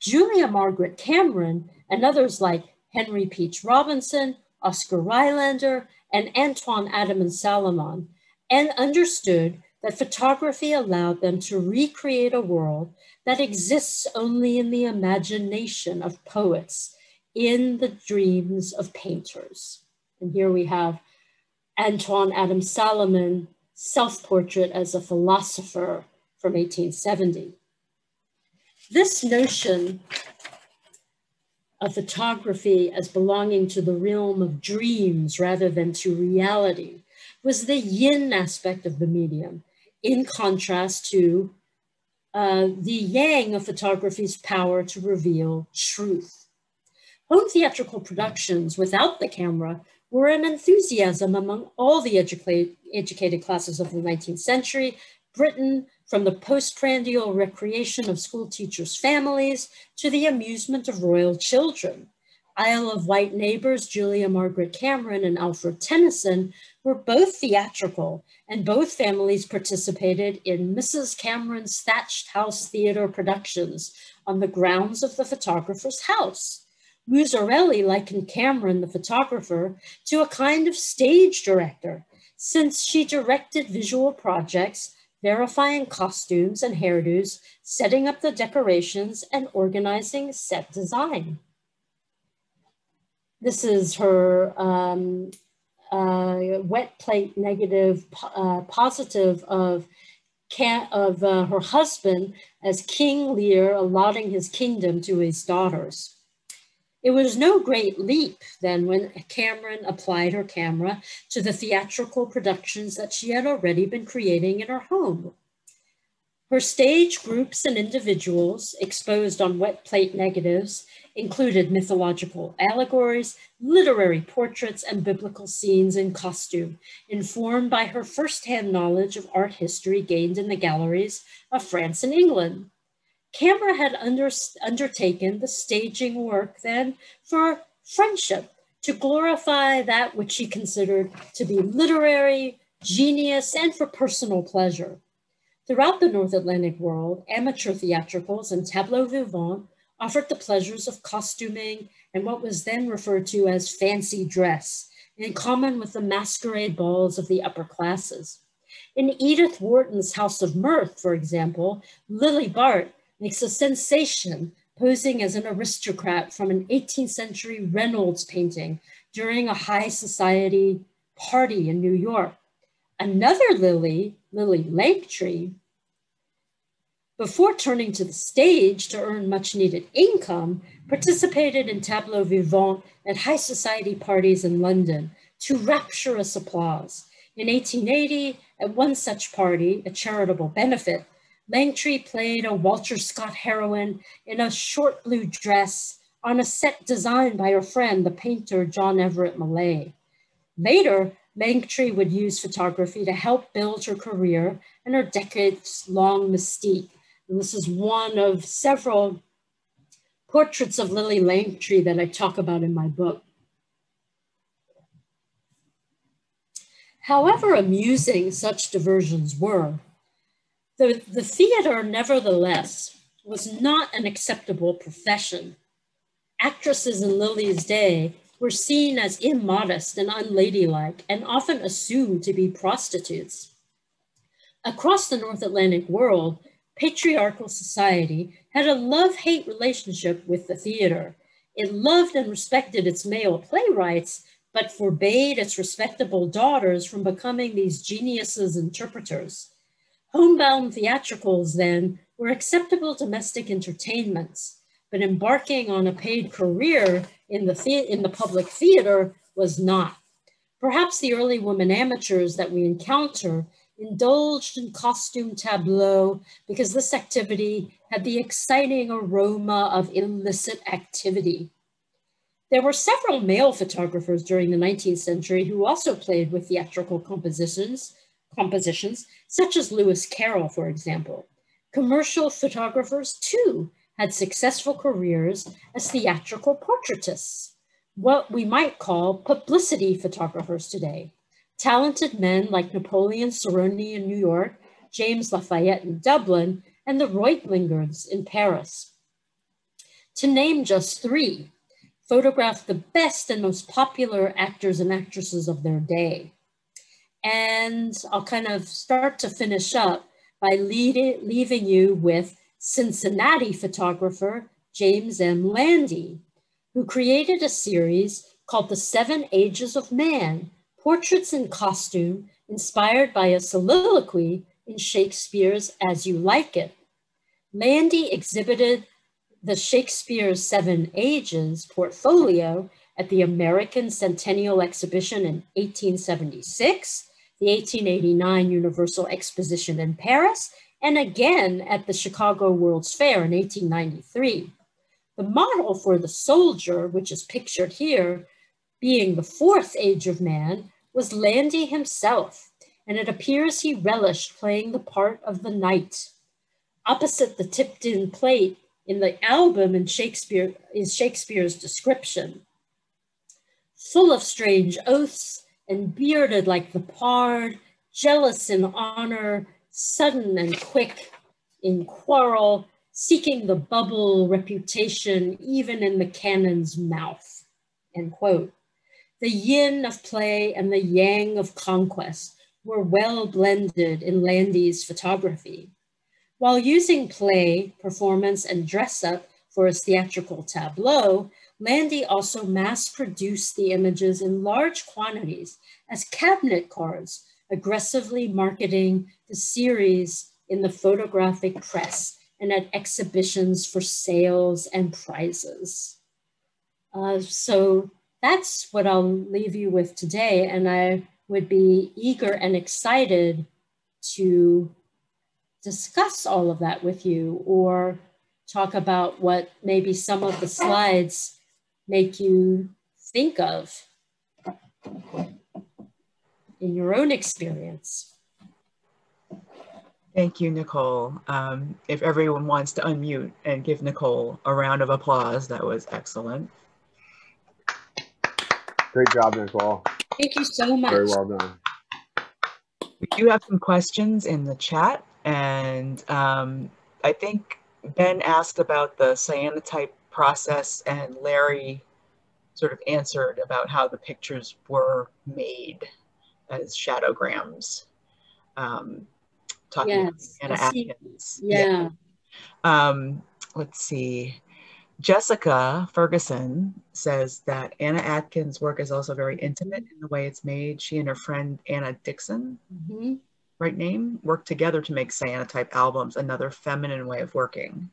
Julia Margaret Cameron and others like Henry Peach Robinson, Oscar Rejlander, and Antoine Adam and Salomon, and understood that photography allowed them to recreate a world that exists only in the imagination of poets, in the dreams of painters. And here we have Antoine Adam Salomon self-portrait as a philosopher from 1870. This notion of photography as belonging to the realm of dreams rather than to reality was the yin aspect of the medium, in contrast to uh, the yang of photography's power to reveal truth. Home theatrical productions without the camera were an enthusiasm among all the educated, educated classes of the 19th century, Britain, from the postprandial recreation of school teachers' families to the amusement of royal children. Isle of Wight neighbors Julia Margaret Cameron and Alfred Tennyson were both theatrical, and both families participated in Mrs. Cameron's Thatched House Theater productions on the grounds of the photographer's house. Muzzarelli likened Cameron, the photographer, to a kind of stage director, since she directed visual projects, verifying costumes and hairdos, setting up the decorations, and organizing set design. This is her um, uh, wet plate negative uh, positive of, of uh, her husband as King Lear allotting his kingdom to his daughters. It was no great leap then when Cameron applied her camera to the theatrical productions that she had already been creating in her home. Her stage groups and individuals exposed on wet plate negatives included mythological allegories, literary portraits, and biblical scenes in costume, informed by her firsthand knowledge of art history gained in the galleries of France and England. Cameron had under, undertaken the staging work then for friendship to glorify that which she considered to be literary, genius, and for personal pleasure. Throughout the North Atlantic world, amateur theatricals and tableau vivant offered the pleasures of costuming and what was then referred to as fancy dress, in common with the masquerade balls of the upper classes. In Edith Wharton's House of Mirth, for example, Lily Bart makes a sensation posing as an aristocrat from an 18th century Reynolds painting during a high society party in New York. Another Lily, Lily Langtry, before turning to the stage to earn much needed income, participated in tableau vivant at high society parties in London to rapturous applause. In 1880, at one such party, a charitable benefit, Langtry played a Walter Scott heroine in a short blue dress on a set designed by her friend, the painter John Everett Millais. Later, Langtry would use photography to help build her career and her decades-long mystique and this is one of several portraits of Lily Langtry that I talk about in my book. However amusing such diversions were, the, the theater nevertheless was not an acceptable profession. Actresses in Lily's day were seen as immodest and unladylike and often assumed to be prostitutes. Across the North Atlantic world, patriarchal society had a love-hate relationship with the theater. It loved and respected its male playwrights, but forbade its respectable daughters from becoming these geniuses interpreters. Homebound theatricals then were acceptable domestic entertainments, but embarking on a paid career in the, the in the public theater was not. Perhaps the early women amateurs that we encounter indulged in costume tableau because this activity had the exciting aroma of illicit activity. There were several male photographers during the 19th century who also played with theatrical compositions, compositions such as Lewis Carroll, for example. Commercial photographers too had successful careers as theatrical portraitists, what we might call publicity photographers today. Talented men like Napoleon Sarony in New York, James Lafayette in Dublin, and the Reutlingers in Paris. To name just three, photographed the best and most popular actors and actresses of their day. And I'll kind of start to finish up by lead, leaving you with Cincinnati photographer James M. Landy, who created a series called The Seven Ages of Man, portraits in costume inspired by a soliloquy in Shakespeare's As You Like It. Landy exhibited the Shakespeare's Seven Ages portfolio at the American Centennial Exhibition in 1876, the 1889 Universal Exposition in Paris, and again at the Chicago World's Fair in 1893. The model for the soldier, which is pictured here, being the fourth age of man, was Landy himself, and it appears he relished playing the part of the knight. Opposite the tipped-in plate in the album in Shakespeare is Shakespeare's description. Full of strange oaths and bearded like the pard, jealous in honor, sudden and quick in quarrel, seeking the bubble reputation even in the cannon's mouth, end quote. The yin of play and the yang of conquest were well blended in Landy's photography. While using play, performance, and dress up for his theatrical tableau, Landy also mass produced the images in large quantities as cabinet cards, aggressively marketing the series in the photographic press and at exhibitions for sales and prizes. Uh, so that's what I'll leave you with today. And I would be eager and excited to discuss all of that with you or talk about what maybe some of the slides make you think of in your own experience. Thank you, Nicole. Um, if everyone wants to unmute and give Nicole a round of applause, that was excellent. Great job, Nicole. Thank you so much. Very well done. We do have some questions in the chat, and um, I think Ben asked about the cyanotype process, and Larry sort of answered about how the pictures were made as shadowgrams. Um, talking Yes, about Anna Atkins. Yeah. Um, let's see. Jessica Ferguson says that Anna Atkins' work is also very intimate in the way it's made. She and her friend Anna Dixon, Mhm. right name, worked together to make cyanotype albums, another feminine way of working.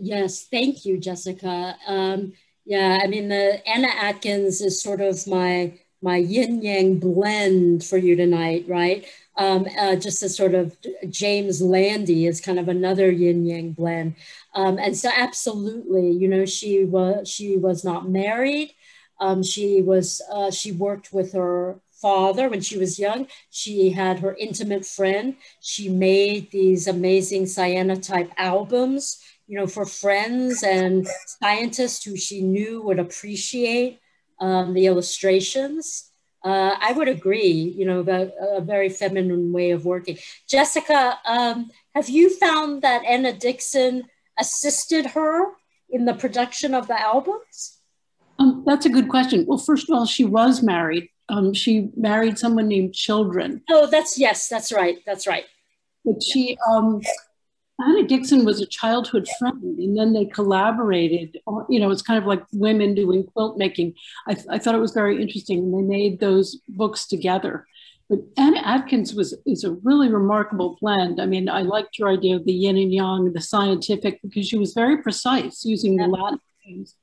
Yes, thank you, Jessica. Um, yeah, I mean, Anna Atkins is sort of my my yin yang blend for you tonight, right? Um, uh, just as sort of James Landy is kind of another yin yang blend, um, and so absolutely, you know, she was she was not married. Um, she was uh, she worked with her father when she was young. She had her intimate friend. She made these amazing cyanotype albums you know, for friends and scientists who she knew would appreciate um, the illustrations. Uh, I would agree, you know, about a very feminine way of working. Jessica, um, have you found that Anna Dixon assisted her in the production of the albums? Um, that's a good question. Well, first of all, she was married. Um, she married someone named Children, Oh, that's yes, that's right, that's right. but she, um, Anna Dixon was a childhood friend, and then they collaborated. on- You know, it's kind of like women doing quilt making. I, I thought it was very interesting, and they made those books together. But Anna Atkins was is a really remarkable blend. I mean, I liked your idea of the yin and yang, the scientific, because she was very precise using the Latin names.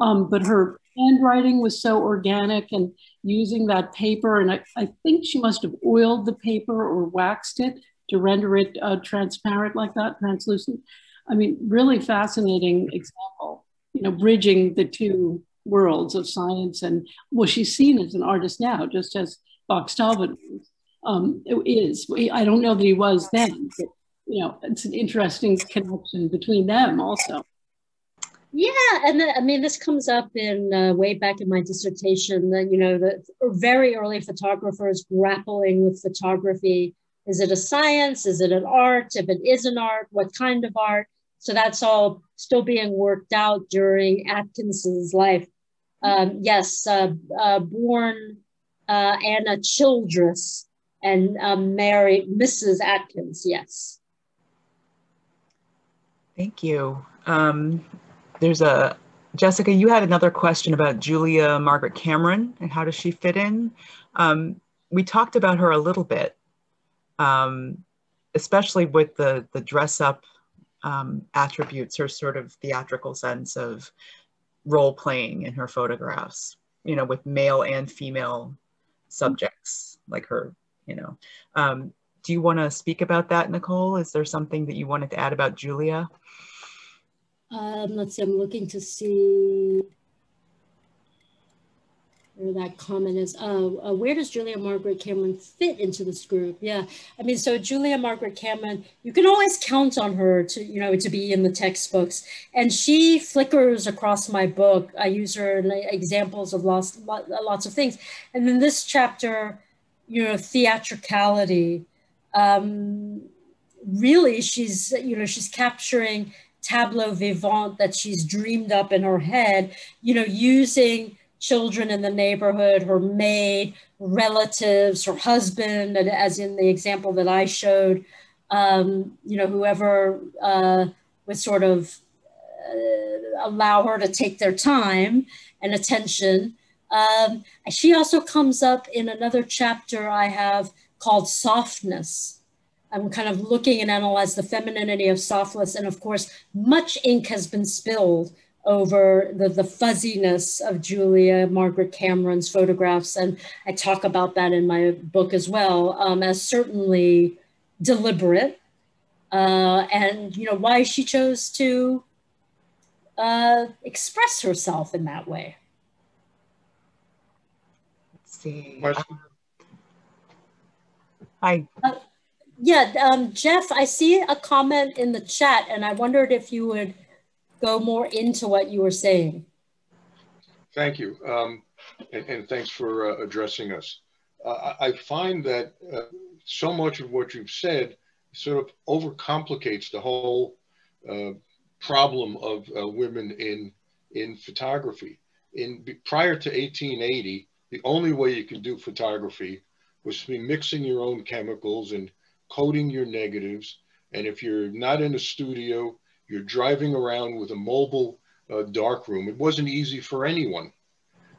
Um, but her handwriting was so organic and using that paper. And I, I think she must have oiled the paper or waxed it to render it uh, transparent like that, translucent. I mean, really fascinating example, you know, bridging the two worlds of science and well, she's seen as an artist now, just as Fox Talbot um, is. I don't know that he was then, but you know, it's an interesting connection between them also. Yeah, and the, I mean, this comes up in uh, way back in my dissertation that you know the very early photographers grappling with photography. Is it a science? Is it an art? If it is an art, what kind of art? So that's all still being worked out during Atkinson's life. Um, yes, uh, uh, born uh, Anna Childress and um, married Mrs. Atkins. Yes. Thank you. Um, there's a, Jessica, you had another question about Julia Margaret Cameron and how does she fit in? Um, we talked about her a little bit, um, especially with the, the dress up um, attributes, her sort of theatrical sense of role playing in her photographs, you know, with male and female subjects like her, you know. Um, do you want to speak about that, Nicole? Is there something that you wanted to add about Julia? Um, let's see, I'm looking to see that comment is. Uh, uh, where does Julia Margaret Cameron fit into this group? Yeah, I mean, so Julia Margaret Cameron, you can always count on her to, you know, to be in the textbooks. And she flickers across my book. I use her in examples of lots, lots of things. And then this chapter, you know, theatricality, um, really she's, you know, she's capturing tableau vivant that she's dreamed up in her head, you know, using children in the neighborhood, her maid, relatives, her husband, and as in the example that I showed, um, you know, whoever uh, would sort of uh, allow her to take their time and attention. Um, she also comes up in another chapter I have called Softness. I'm kind of looking and analyze the femininity of softness. And of course, much ink has been spilled over the, the fuzziness of Julia Margaret Cameron's photographs. And I talk about that in my book as well um, as certainly deliberate. uh, and you know why she chose to uh, express herself in that way. Let's see. Question? Hi. Uh, yeah, um, Jeff, I see a comment in the chat, and I wondered if you would go more into what you were saying. Thank you, um, and, and, thanks for uh, addressing us. Uh, I find that uh, so much of what you've said sort of overcomplicates the whole uh, problem of uh, women in in photography. In prior to 1880, the only way you could do photography was to be mixing your own chemicals and coding your negatives. And if you're not in a studio, you're driving around with a mobile uh, darkroom. It wasn't easy for anyone.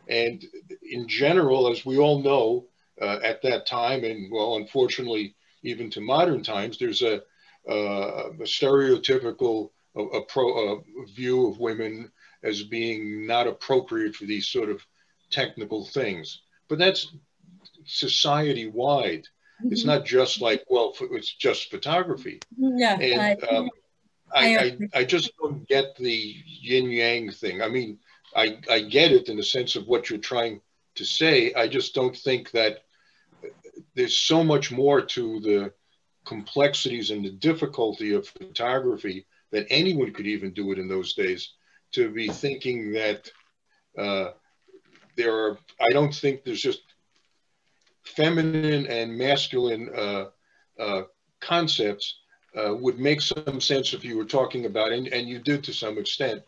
And in general, as we all know, uh, at that time, and well, unfortunately, even to modern times, there's a, uh, a stereotypical a, pro, a view of women as being not appropriate for these sort of technical things. But that's society wide. Mm-hmm. It's not just like, well, it's just photography. Yeah. And um, I, I, I, just don't get the yin yang thing. I mean, I, I get it in the sense of what you're trying to say. I just don't think that there's so much more to the complexities and the difficulty of photography that anyone could even do it in those days to be thinking that uh, there are, I don't think there's just feminine and masculine uh, uh, concepts uh, would make some sense if you were talking about, and, and you did to some extent,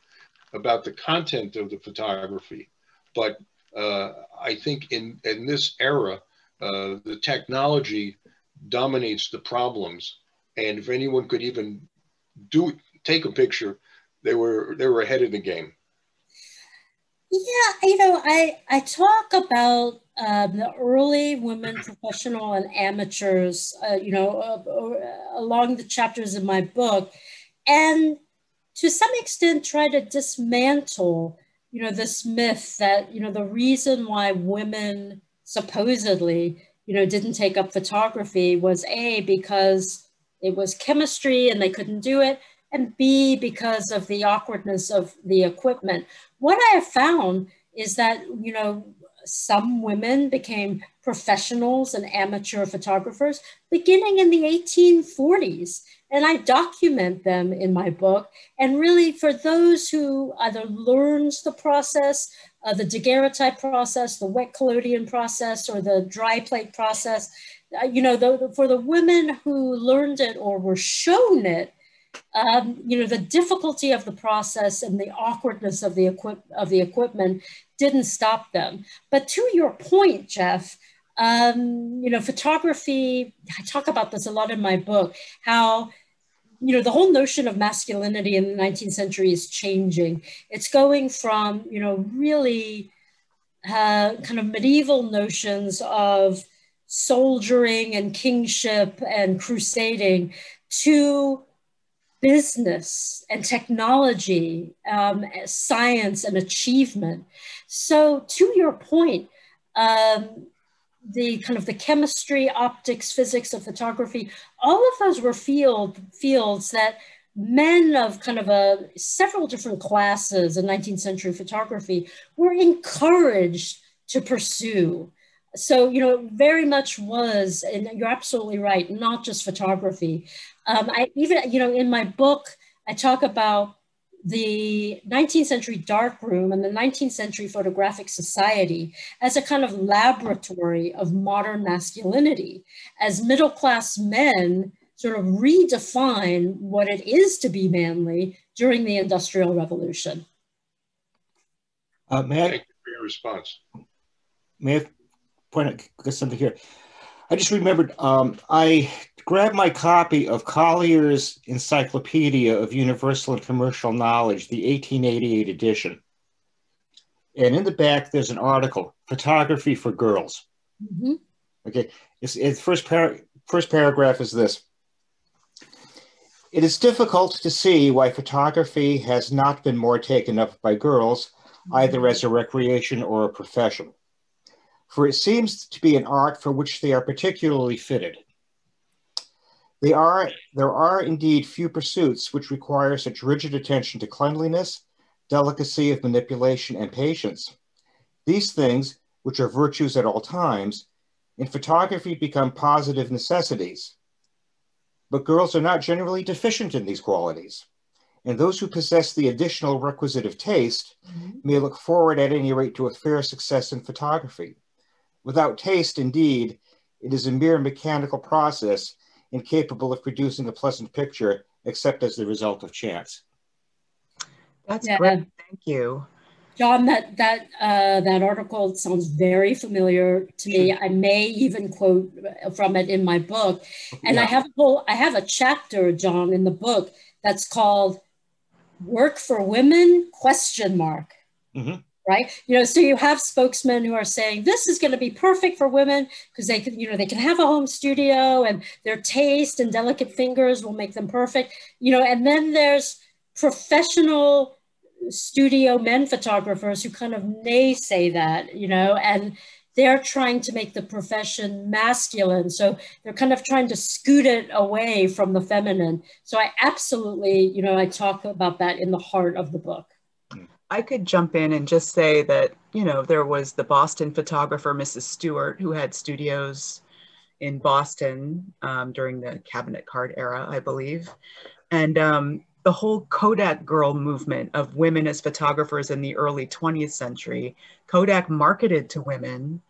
about the content of the photography. But uh, I think in, in this era, uh, the technology dominates the problems. And if anyone could even do take a picture, they were they were ahead of the game. Yeah, you know, I I talk about um, the early women professional and amateurs, uh, you know, uh, along the chapters of my book, and to some extent try to dismantle, you know, this myth that you know the reason why women supposedly, you know, didn't take up photography was a because it was chemistry and they couldn't do it, and B, because of the awkwardness of the equipment. What I have found is that, you know, some women became professionals and amateur photographers beginning in the 1840s. And I document them in my book. And really, for those who either learns the process, uh, the daguerreotype process, the wet collodion process, or the dry plate process, uh, you know, the, for the women who learned it or were shown it, um, you know, the difficulty of the process and the awkwardness of the, equip of the equipment didn't stop them. But to your point, Jeff, um, you know, photography, I talk about this a lot in my book, how, you know, the whole notion of masculinity in the 19th century is changing. It's going from, you know, really uh, kind of medieval notions of soldiering and kingship and crusading to business and technology, um, science and achievement. So to your point, um, the kind of the chemistry, optics, physics of photography, all of those were field, fields that men of kind of a several different classes in 19th century photography were encouraged to pursue. So, you know, it very much was, and you're absolutely right, not just photography, um, I even, you know, in my book, I talk about the 19th century darkroom and the 19th century photographic society as a kind of laboratory of modern masculinity, as middle class men sort of redefine what it is to be manly during the Industrial Revolution. Uh, may I, Thank you for your response. May I point out something here? I just remembered um, I grabbed my copy of Collier's Encyclopedia of Universal and Commercial Knowledge, the 1888 edition. And in the back, there's an article, Photography for Girls. Mm-hmm. Okay, it's, it's first, par- first paragraph is this. It is difficult to see why photography has not been more taken up by girls, either as a recreation or a profession for it seems to be an art for which they are particularly fitted. They are, there are indeed few pursuits which require such rigid attention to cleanliness, delicacy of manipulation, and patience. These things, which are virtues at all times, in photography become positive necessities. But girls are not generally deficient in these qualities. And those who possess the additional requisite of taste Mhm. may look forward at any rate to a fair success in photography. Without taste, indeed, it is a mere mechanical process incapable of producing a pleasant picture except as the result of chance. That's Yeah. great. Thank you. John, that that uh, that article sounds very familiar to me. I may even quote from it in my book, and I have a whole I have a chapter, John, in the book that's called "Work for Women?" question mark. Mhm. Right, you know, so you have spokesmen who are saying this is going to be perfect for women because they can, you know, they can have a home studio and their taste and delicate fingers will make them perfect, you know, and then there's professional studio men photographers who kind of naysay that, you know, and they're trying to make the profession masculine. So they're kind of trying to scoot it away from the feminine. So I absolutely, you know, I talk about that in the heart of the book. I could jump in and just say that, you know, there was the Boston photographer, Mrs. Stewart, who had studios in Boston um, during the cabinet card era, I believe. And um, the whole Kodak girl movement of women as photographers in the early 20th century, Kodak marketed to women.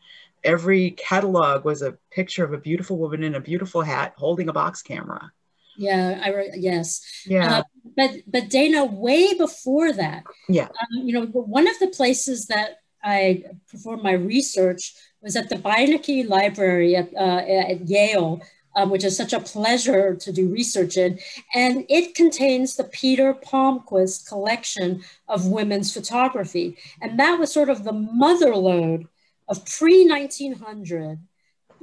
Every catalog was a picture of a beautiful woman in a beautiful hat holding a box camera. Yeah, I re- yes. Yeah. Uh, but but Dana, way before that, Yeah. um, you know, one of the places that I performed my research was at the Beinecke Library at, uh, at Yale, um, which is such a pleasure to do research in, and it contains the Peter Palmquist collection of women's photography, and that was sort of the motherlode of pre 1900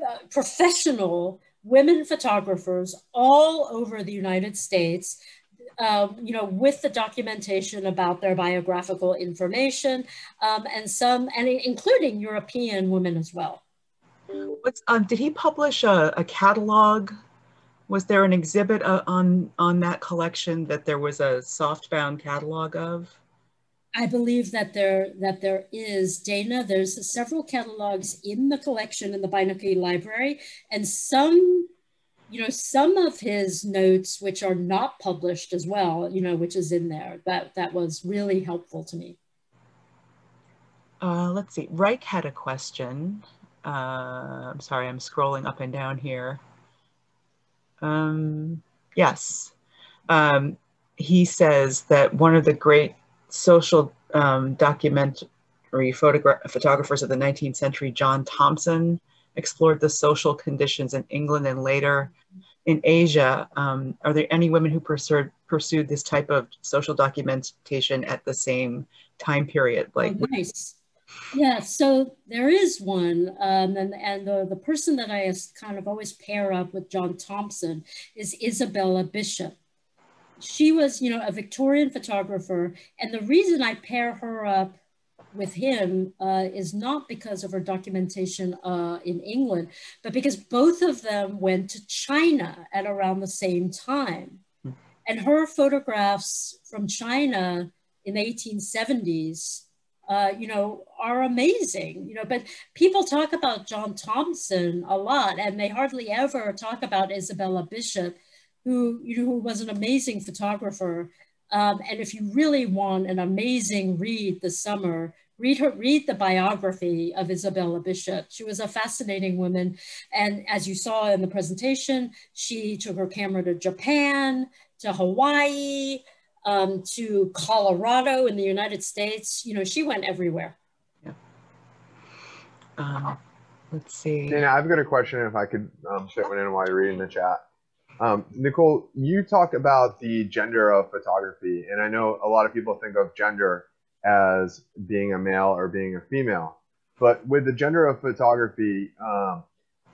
uh, professional women photographers all over the United States, um, you know, with the documentation about their biographical information, um, and some, and including European women as well. Um, did he publish a, a catalog? Was there an exhibit uh, on on that collection that there was a softbound catalog of? I believe that there that there is Dana. There's several catalogs in the collection in the Beinecke Library, and some, you know, some of his notes which are not published as well. You know, which is in there. That that was really helpful to me. Uh, let's see. Reich had a question. Uh, I'm sorry, I'm scrolling up and down here. Um, yes. Um, he says that one of the great social um, documentary photogra- photographers of the 19th century, John Thomson, explored the social conditions in England and later in Asia. Um, are there any women who pursued, pursued this type of social documentation at the same time period? Like, oh, nice. Yeah, so there is one, um, and and the, the person that I kind of always pair up with John Thomson is Isabella Bishop. She was, you know, a Victorian photographer, and the reason I pair her up with him uh, is not because of her documentation uh, in England, but because both of them went to China at around the same time, and her photographs from China in the 1870s uh, you know, are amazing, you know, but people talk about John Thomson a lot and they hardly ever talk about Isabella Bishop, who, you know, who was an amazing photographer. Um, and if you really want an amazing read this summer, read her, read the biography of Isabella Bishop. She was a fascinating woman. And as you saw in the presentation, she took her camera to Japan, to Hawaii, um, to Colorado in the United States. You know, she went everywhere. Yeah. Um, let's see. Dana, I've got a question if I could um, fit one in while you're reading the chat. Um, Nicole, you talked about the gender of photography, and I know a lot of people think of gender as being a male or being a female. But with the gender of photography, um,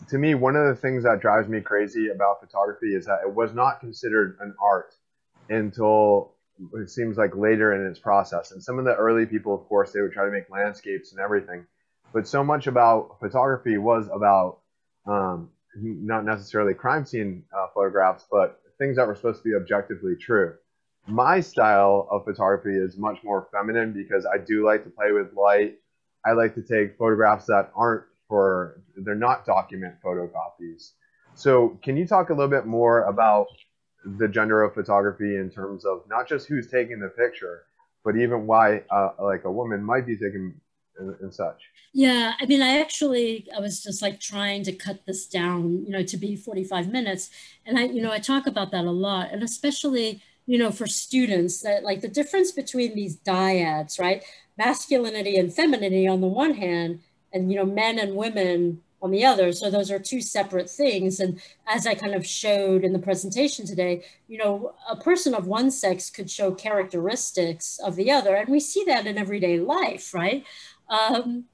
to me, one of the things that drives me crazy about photography is that it was not considered an art until it seems like later in its process. And some of the early people, of course, they would try to make landscapes and everything. But so much about photography was about um, not necessarily crime scene uh, photographs, but things that were supposed to be objectively true. My style of photography is much more feminine because I do like to play with light. I like to take photographs that aren't for, they're not document photocopies. So, can you talk a little bit more about the gender of photography in terms of not just who's taking the picture, but even why, uh, like, a woman might be taking and, and such? Yeah, I mean, I actually, I was just like trying to cut this down, you know, to be 45 minutes. And I, you know, I talk about that a lot. And especially, you know, for students that like the difference between these dyads, right? Masculinity and femininity on the one hand, and, you know, men and women on the other. So those are two separate things. And as I kind of showed in the presentation today, you know, a person of one sex could show characteristics of the other. And we see that in everyday life, right? Um,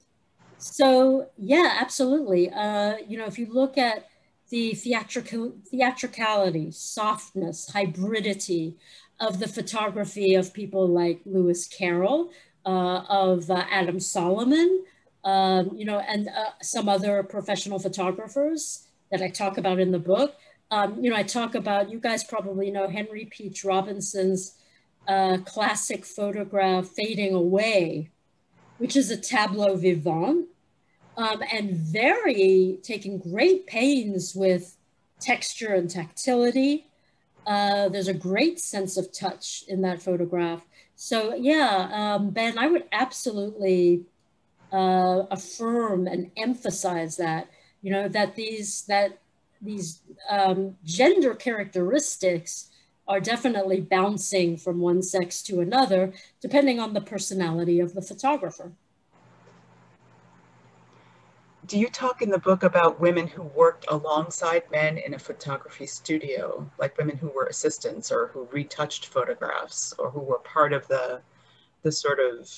so yeah, absolutely. Uh, you know, if you look at the theatrical, theatricality, softness, hybridity of the photography of people like Lewis Carroll, uh, of uh, Adam Salomon, um, you know, and uh, some other professional photographers that I talk about in the book. Um, you know, I talk about, you guys probably know Henry Peach Robinson's uh, classic photograph, Fading Away, which is a tableau vivant, um, and very taking great pains with texture and tactility. Uh, there's a great sense of touch in that photograph. So yeah, um, Ben, I would absolutely uh, affirm and emphasize that, you know, that these, that these um, gender characteristics are definitely bouncing from one sex to another, depending on the personality of the photographer. Do you talk in the book about women who worked alongside men in a photography studio, like women who were assistants or who retouched photographs or who were part of the, the sort of,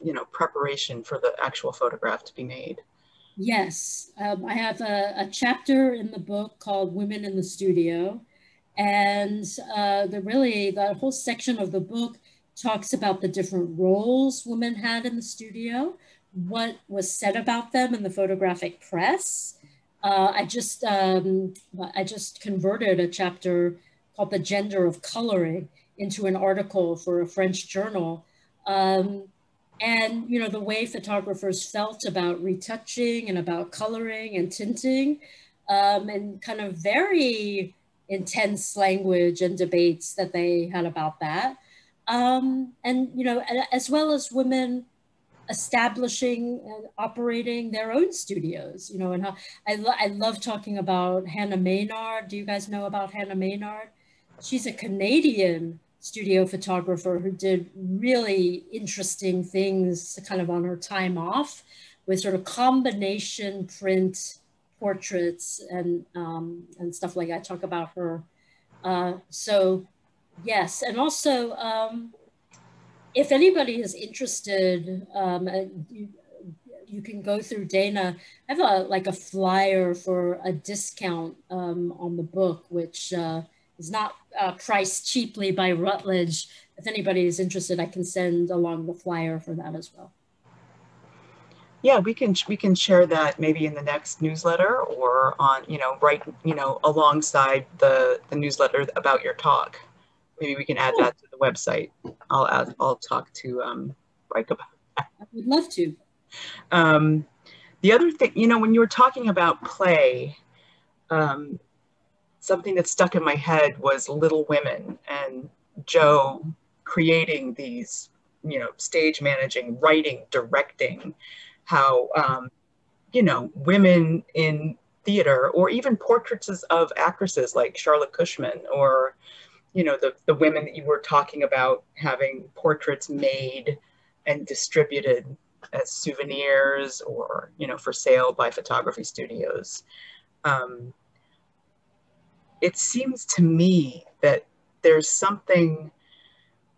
you know, preparation for the actual photograph to be made? Yes, um, I have a, a, chapter in the book called Women in the Studio. And uh, the really, the whole section of the book talks about the different roles women had in the studio, what was said about them in the photographic press. Uh, I just um, I just converted a chapter called "The Gender of Coloring" into an article for a French journal, um, and you know the way photographers felt about retouching and about coloring and tinting, um, and kind of very intense language and debates that they had about that. Um, and, you know, as well as women establishing and operating their own studios, you know, and how I, lo I love talking about Hannah Maynard. Do you guys know about Hannah Maynard? She's a Canadian studio photographer who did really interesting things kind of on her time off with sort of combination print portraits and um, and stuff like that. I talk about her. Uh, so yes, and also um, if anybody is interested, um, uh, you, you, can go through Dana. I have a like a flyer for a discount um, on the book, which uh, is not uh, priced cheaply by Routledge. If anybody is interested, I can send along the flyer for that as well. Yeah, we can we can share that maybe in the next newsletter or on you know right you know alongside the the newsletter about your talk. Maybe we can add that to the website. I'll add, I'll talk to um, Reich about that. I would love to. Um, the other thing, you know, when you were talking about play, um, something that stuck in my head was Little Women and Jo creating these, you know, stage managing, writing, directing, how um, you know women in theater or even portraits of actresses like Charlotte Cushman or you know the the women that you were talking about having portraits made and distributed as souvenirs or you know for sale by photography studios. Um, it seems to me that there's something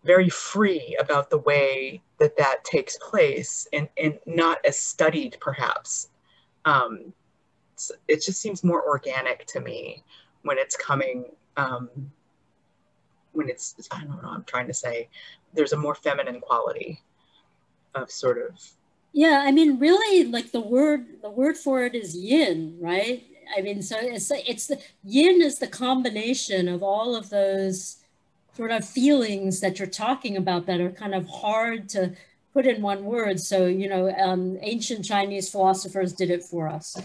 very free about the way that that takes place and, and not as studied perhaps. Um, it just seems more organic to me when it's coming, um, when it's, I don't know, I'm trying to say, there's a more feminine quality of sort of. Yeah, I mean, really, like the word, the word for it is yin, right? I mean, so it's it's the yin is the combination of all of those sort of feelings that you're talking about that are kind of hard to put in one word. So you know, um, ancient Chinese philosophers did it for us.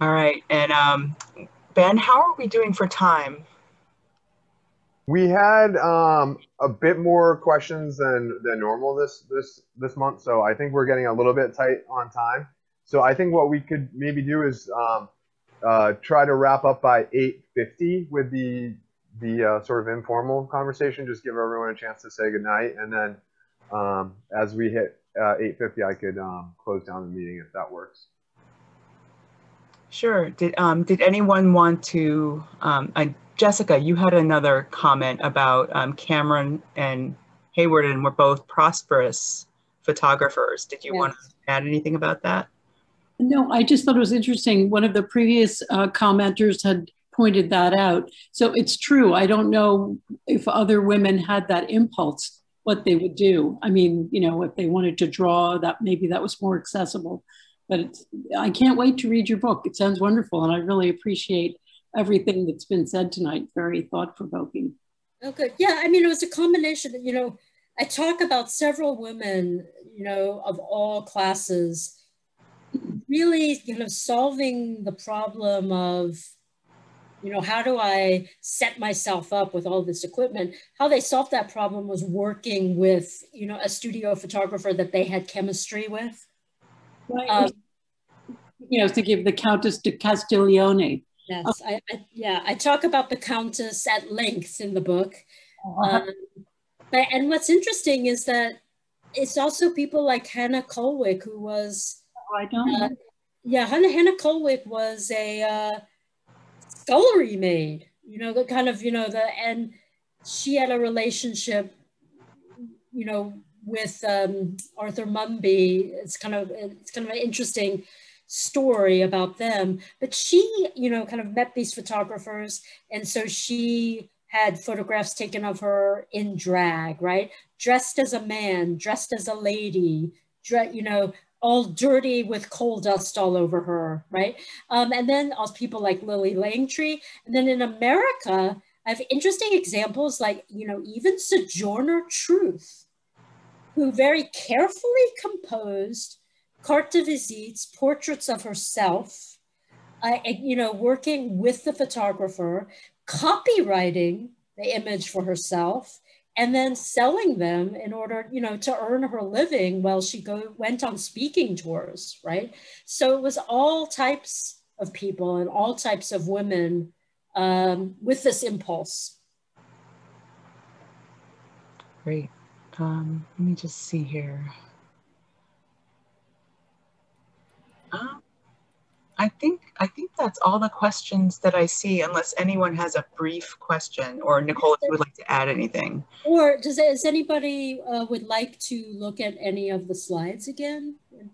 All right, and um, Ben, how are we doing for time? We had um, a bit more questions than than normal this this this month, so I think we're getting a little bit tight on time. So I think what we could maybe do is um, uh, try to wrap up by 8:50 with the the uh, sort of informal conversation. Just give everyone a chance to say goodnight, and then um, as we hit uh, 8:50, I could um, close down the meeting if that works. Sure. Did um, did anyone want to? Um, uh, Jessica, you had another comment about um, Cameron and Hawarden, and we're both prosperous photographers. Did you Yes. want to add anything about that? No, I just thought it was interesting. One of the previous uh, commenters had pointed that out. So it's true. I don't know if other women had that impulse, what they would do. I mean, you know, if they wanted to draw, that maybe that was more accessible. But I can't wait to read your book. It sounds wonderful, and I really appreciate everything that's been said tonight. Very thought provoking. Oh, good. Yeah, I mean, it was a combination. You know, I talk about several women, you know, of all classes, really kind of solving the problem of, you know, how do I set myself up with all this equipment? How they solved that problem was working with, you know, a studio photographer that they had chemistry with. Right. Um, you know, to give the Countess de Castiglione. Yes, I, I, yeah, I talk about the Countess at length in the book. Uh, Um, but, and what's interesting is that it's also people like Hannah Cullwick, who was, I don't know. uh, yeah, Hannah, Hannah Cullwick was a uh, scullery maid, you know, the kind of, you know, the, and she had a relationship, you know, with um, Arthur Munby. It's kind of, it's kind of an interesting story about them. But she, you know, kind of met these photographers. And so she had photographs taken of her in drag, right? Dressed as a man, dressed as a lady, dre- you know, all dirty with coal dust all over her, right? Um, and then also people like Lillie Langtry. And then in America, I have interesting examples like, you know, even Sojourner Truth, who very carefully composed carte de visites, portraits of herself, uh, and, you know, working with the photographer, copyrighting the image for herself, and then selling them in order, you know, to earn her living while she go went on speaking tours, right? So it was all types of people and all types of women um, with this impulse. Great. Um, let me just see here. Um, I think I think that's all the questions that I see, unless anyone has a brief question, or Nicole, if you would like to add anything. Or does, does anybody uh, would like to look at any of the slides again? In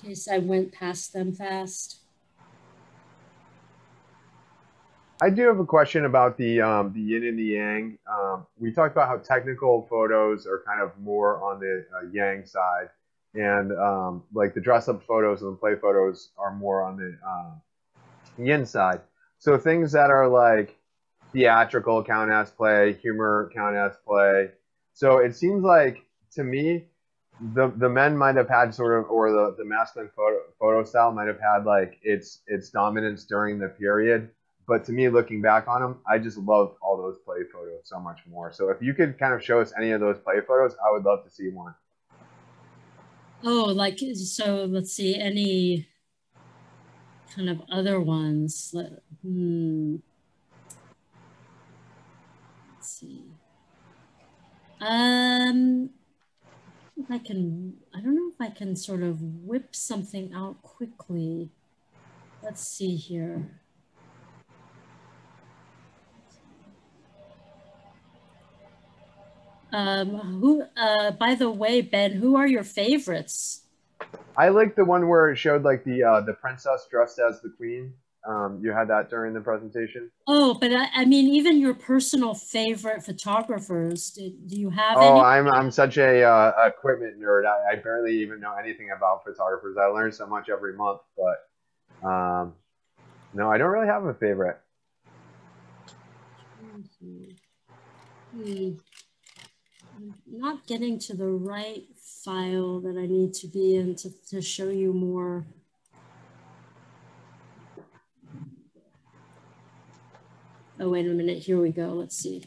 case I went past them fast. I do have a question about the um, the yin and the yang. Um, we talked about how technical photos are kind of more on the uh, yang side, and um, like the dress up photos and the play photos are more on the um, yin side. So things that are like theatrical count as play, humor count as play. So it seems like to me, the the men might have had sort of, or the, the masculine photo photo style might have had like its its dominance during the period. But to me, looking back on them, I just love all those play photos so much more. So if you could kind of show us any of those play photos, I would love to see one. Oh, like, so let's see, any kind of other ones? Let, hmm. Let's see. Um, if I can, I don't know if I can sort of whip something out quickly. Let's see here. Um, who, uh, by the way, Ben, who are your favorites? I like the one where it showed like the uh, the princess dressed as the queen. Um, you had that during the presentation. Oh, but I, I mean, even your personal favorite photographers, do, do you have Oh, any? I'm I'm such a uh, equipment nerd. I, I barely even know anything about photographers. I learn so much every month, but Um, no, I don't really have a favorite. Hmm. I'm not getting to the right file that I need to be in to, to show you more. Oh, wait a minute. Here we go. Let's see.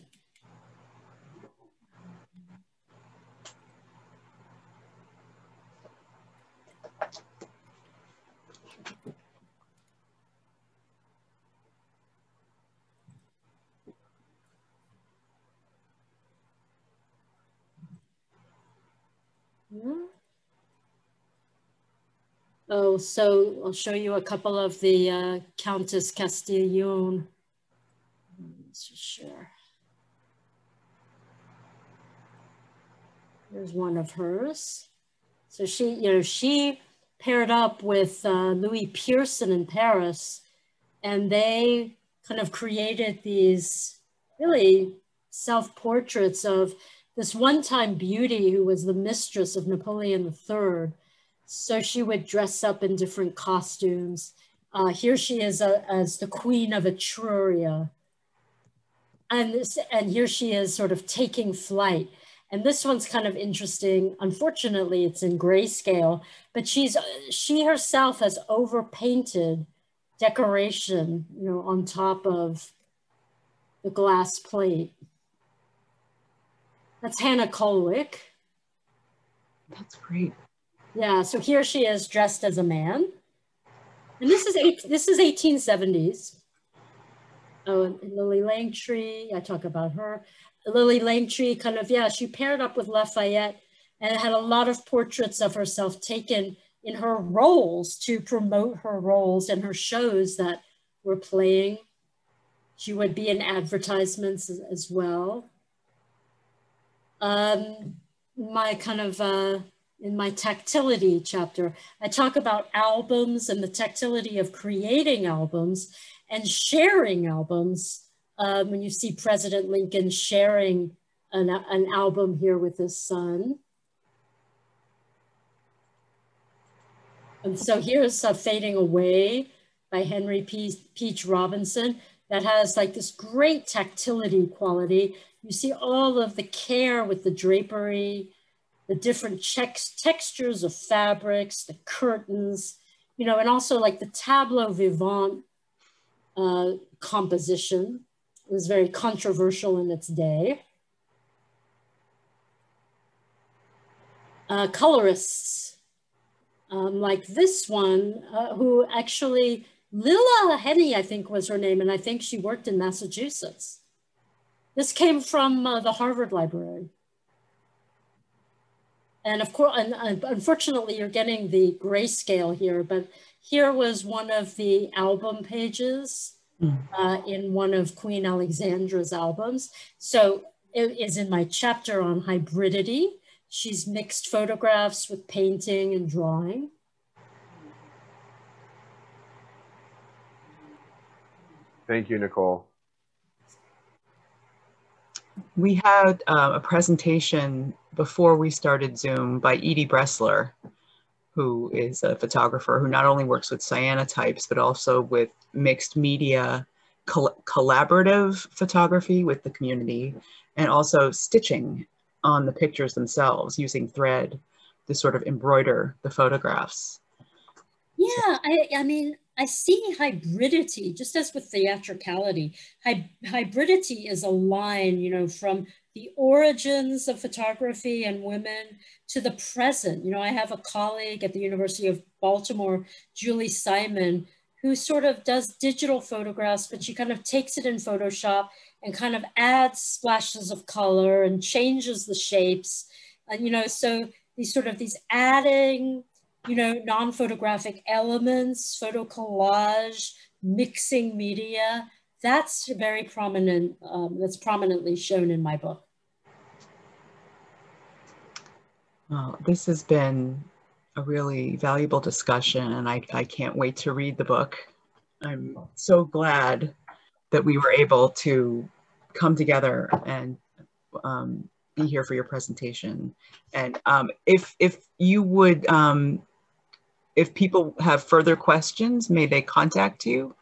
Oh, so I'll show you a couple of the uh, Countess Castiglione. Let's just share. Here's one of hers. So she, you know, she paired up with uh, Louis Pierson in Paris, and they kind of created these really self-portraits of this one-time beauty who was the mistress of Napoleon III. So she would dress up in different costumes. Uh, here she is uh, as the queen of Etruria. And, this, and here she is sort of taking flight. And this one's kind of interesting. Unfortunately, it's in grayscale, but she's she herself has overpainted decoration, you know, on top of the glass plate. That's Hannah Cullwick. That's great. Yeah, so here she is dressed as a man. And this is eight, this is 1870s. Oh, Lillie Langtry, I talk about her. Lillie Langtry kind of, yeah, she paired up with Lafayette and had a lot of portraits of herself taken in her roles to promote her roles and her shows that were playing. She would be in advertisements as, as well. Um, my kind of, uh, in my tactility chapter, I talk about albums and the tactility of creating albums and sharing albums. Um, when you see President Lincoln sharing an, an album here with his son. And so here's uh, Fading Away by Henry P Peach Robinson that has like this great tactility quality. You see all of the care with the drapery, the different checks, textures of fabrics, the curtains, you know, and also like the tableau vivant uh, composition. It was very controversial in its day. Uh, colorists um, like this one, uh, who actually, Lilla Henny, I think was her name, and I think she worked in Massachusetts. This came from uh, the Harvard Library. And of course, and, and unfortunately, you're getting the grayscale here, but here was one of the album pages mm. uh, in one of Queen Alexandra's albums. So it is in my chapter on hybridity. She's mixed photographs with painting and drawing. Thank you, Nicole. We had uh, a presentation before we started Zoom by Edie Bressler, who is a photographer who not only works with cyanotypes, but also with mixed media col collaborative photography with the community and also stitching on the pictures themselves using thread to sort of embroider the photographs. Yeah, I, I mean, I see hybridity, just as with theatricality. Hy hybridity is a line, you know, from the origins of photography and women to the present. You know, I have a colleague at the University of Baltimore, Julie Simon, who sort of does digital photographs, but she kind of takes it in Photoshop and kind of adds splashes of color and changes the shapes. And, you know, so these sort of these adding, you know, non-photographic elements, photo collage, mixing media, that's very prominent, um, that's prominently shown in my book. Well, this has been a really valuable discussion and I, I can't wait to read the book. I'm so glad that we were able to come together and um, be here for your presentation. And um, if, if you would um, if people have further questions, may they contact you?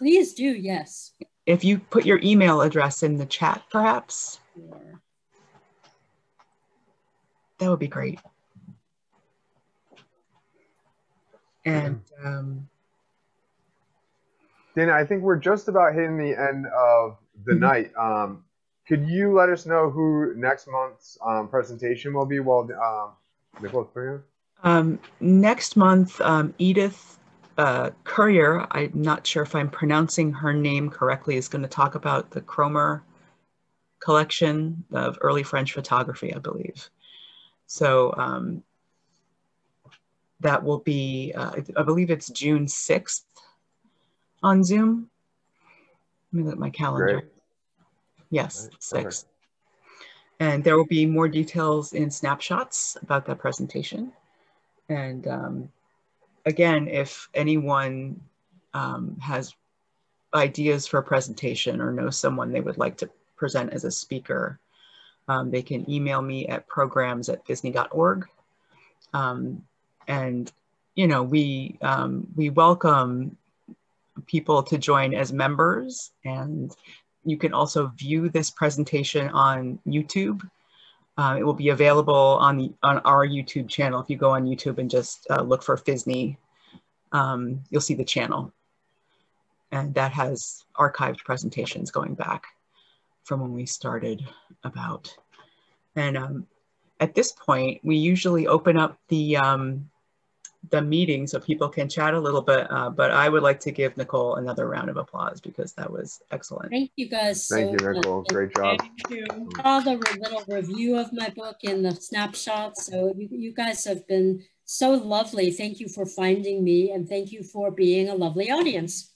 Please do, yes. If you put your email address in the chat, perhaps, Sure. that would be great. And um, Dana, I think we're just about hitting the end of the Mhm. night. Um, could you let us know who next month's um, presentation will be Well, um, Nicholas Springer? um, next month, um, Edith uh, Courier, I'm not sure if I'm pronouncing her name correctly, is going to talk about the Cromer collection of early French photography, I believe. So um, that will be, uh, I believe it's June 6th on Zoom. Let me look at my calendar. Great. Yes, Right, six. perfect. And there will be more details in snapshots about that presentation. And um, again, if anyone um, has ideas for a presentation or knows someone they would like to present as a speaker, um, they can email me at programs at phsne.org. Um, and, you know, we, um, we welcome people to join as members and you can also view this presentation on YouTube. Uh, it will be available on the on our YouTube channel. If you go on YouTube and just uh, look for PHSNE, um, you'll see the channel. And that has archived presentations going back from when we started about. And um, at this point, we usually open up the um, the meeting so people can chat a little bit. Uh, but I would like to give Nicole another round of applause because that was excellent. Thank you guys so Thank you, much. Nicole. Great job. Thank you. All the re- little review of my book in the snapshots. So you, you guys have been so lovely. Thank you for finding me and thank you for being a lovely audience.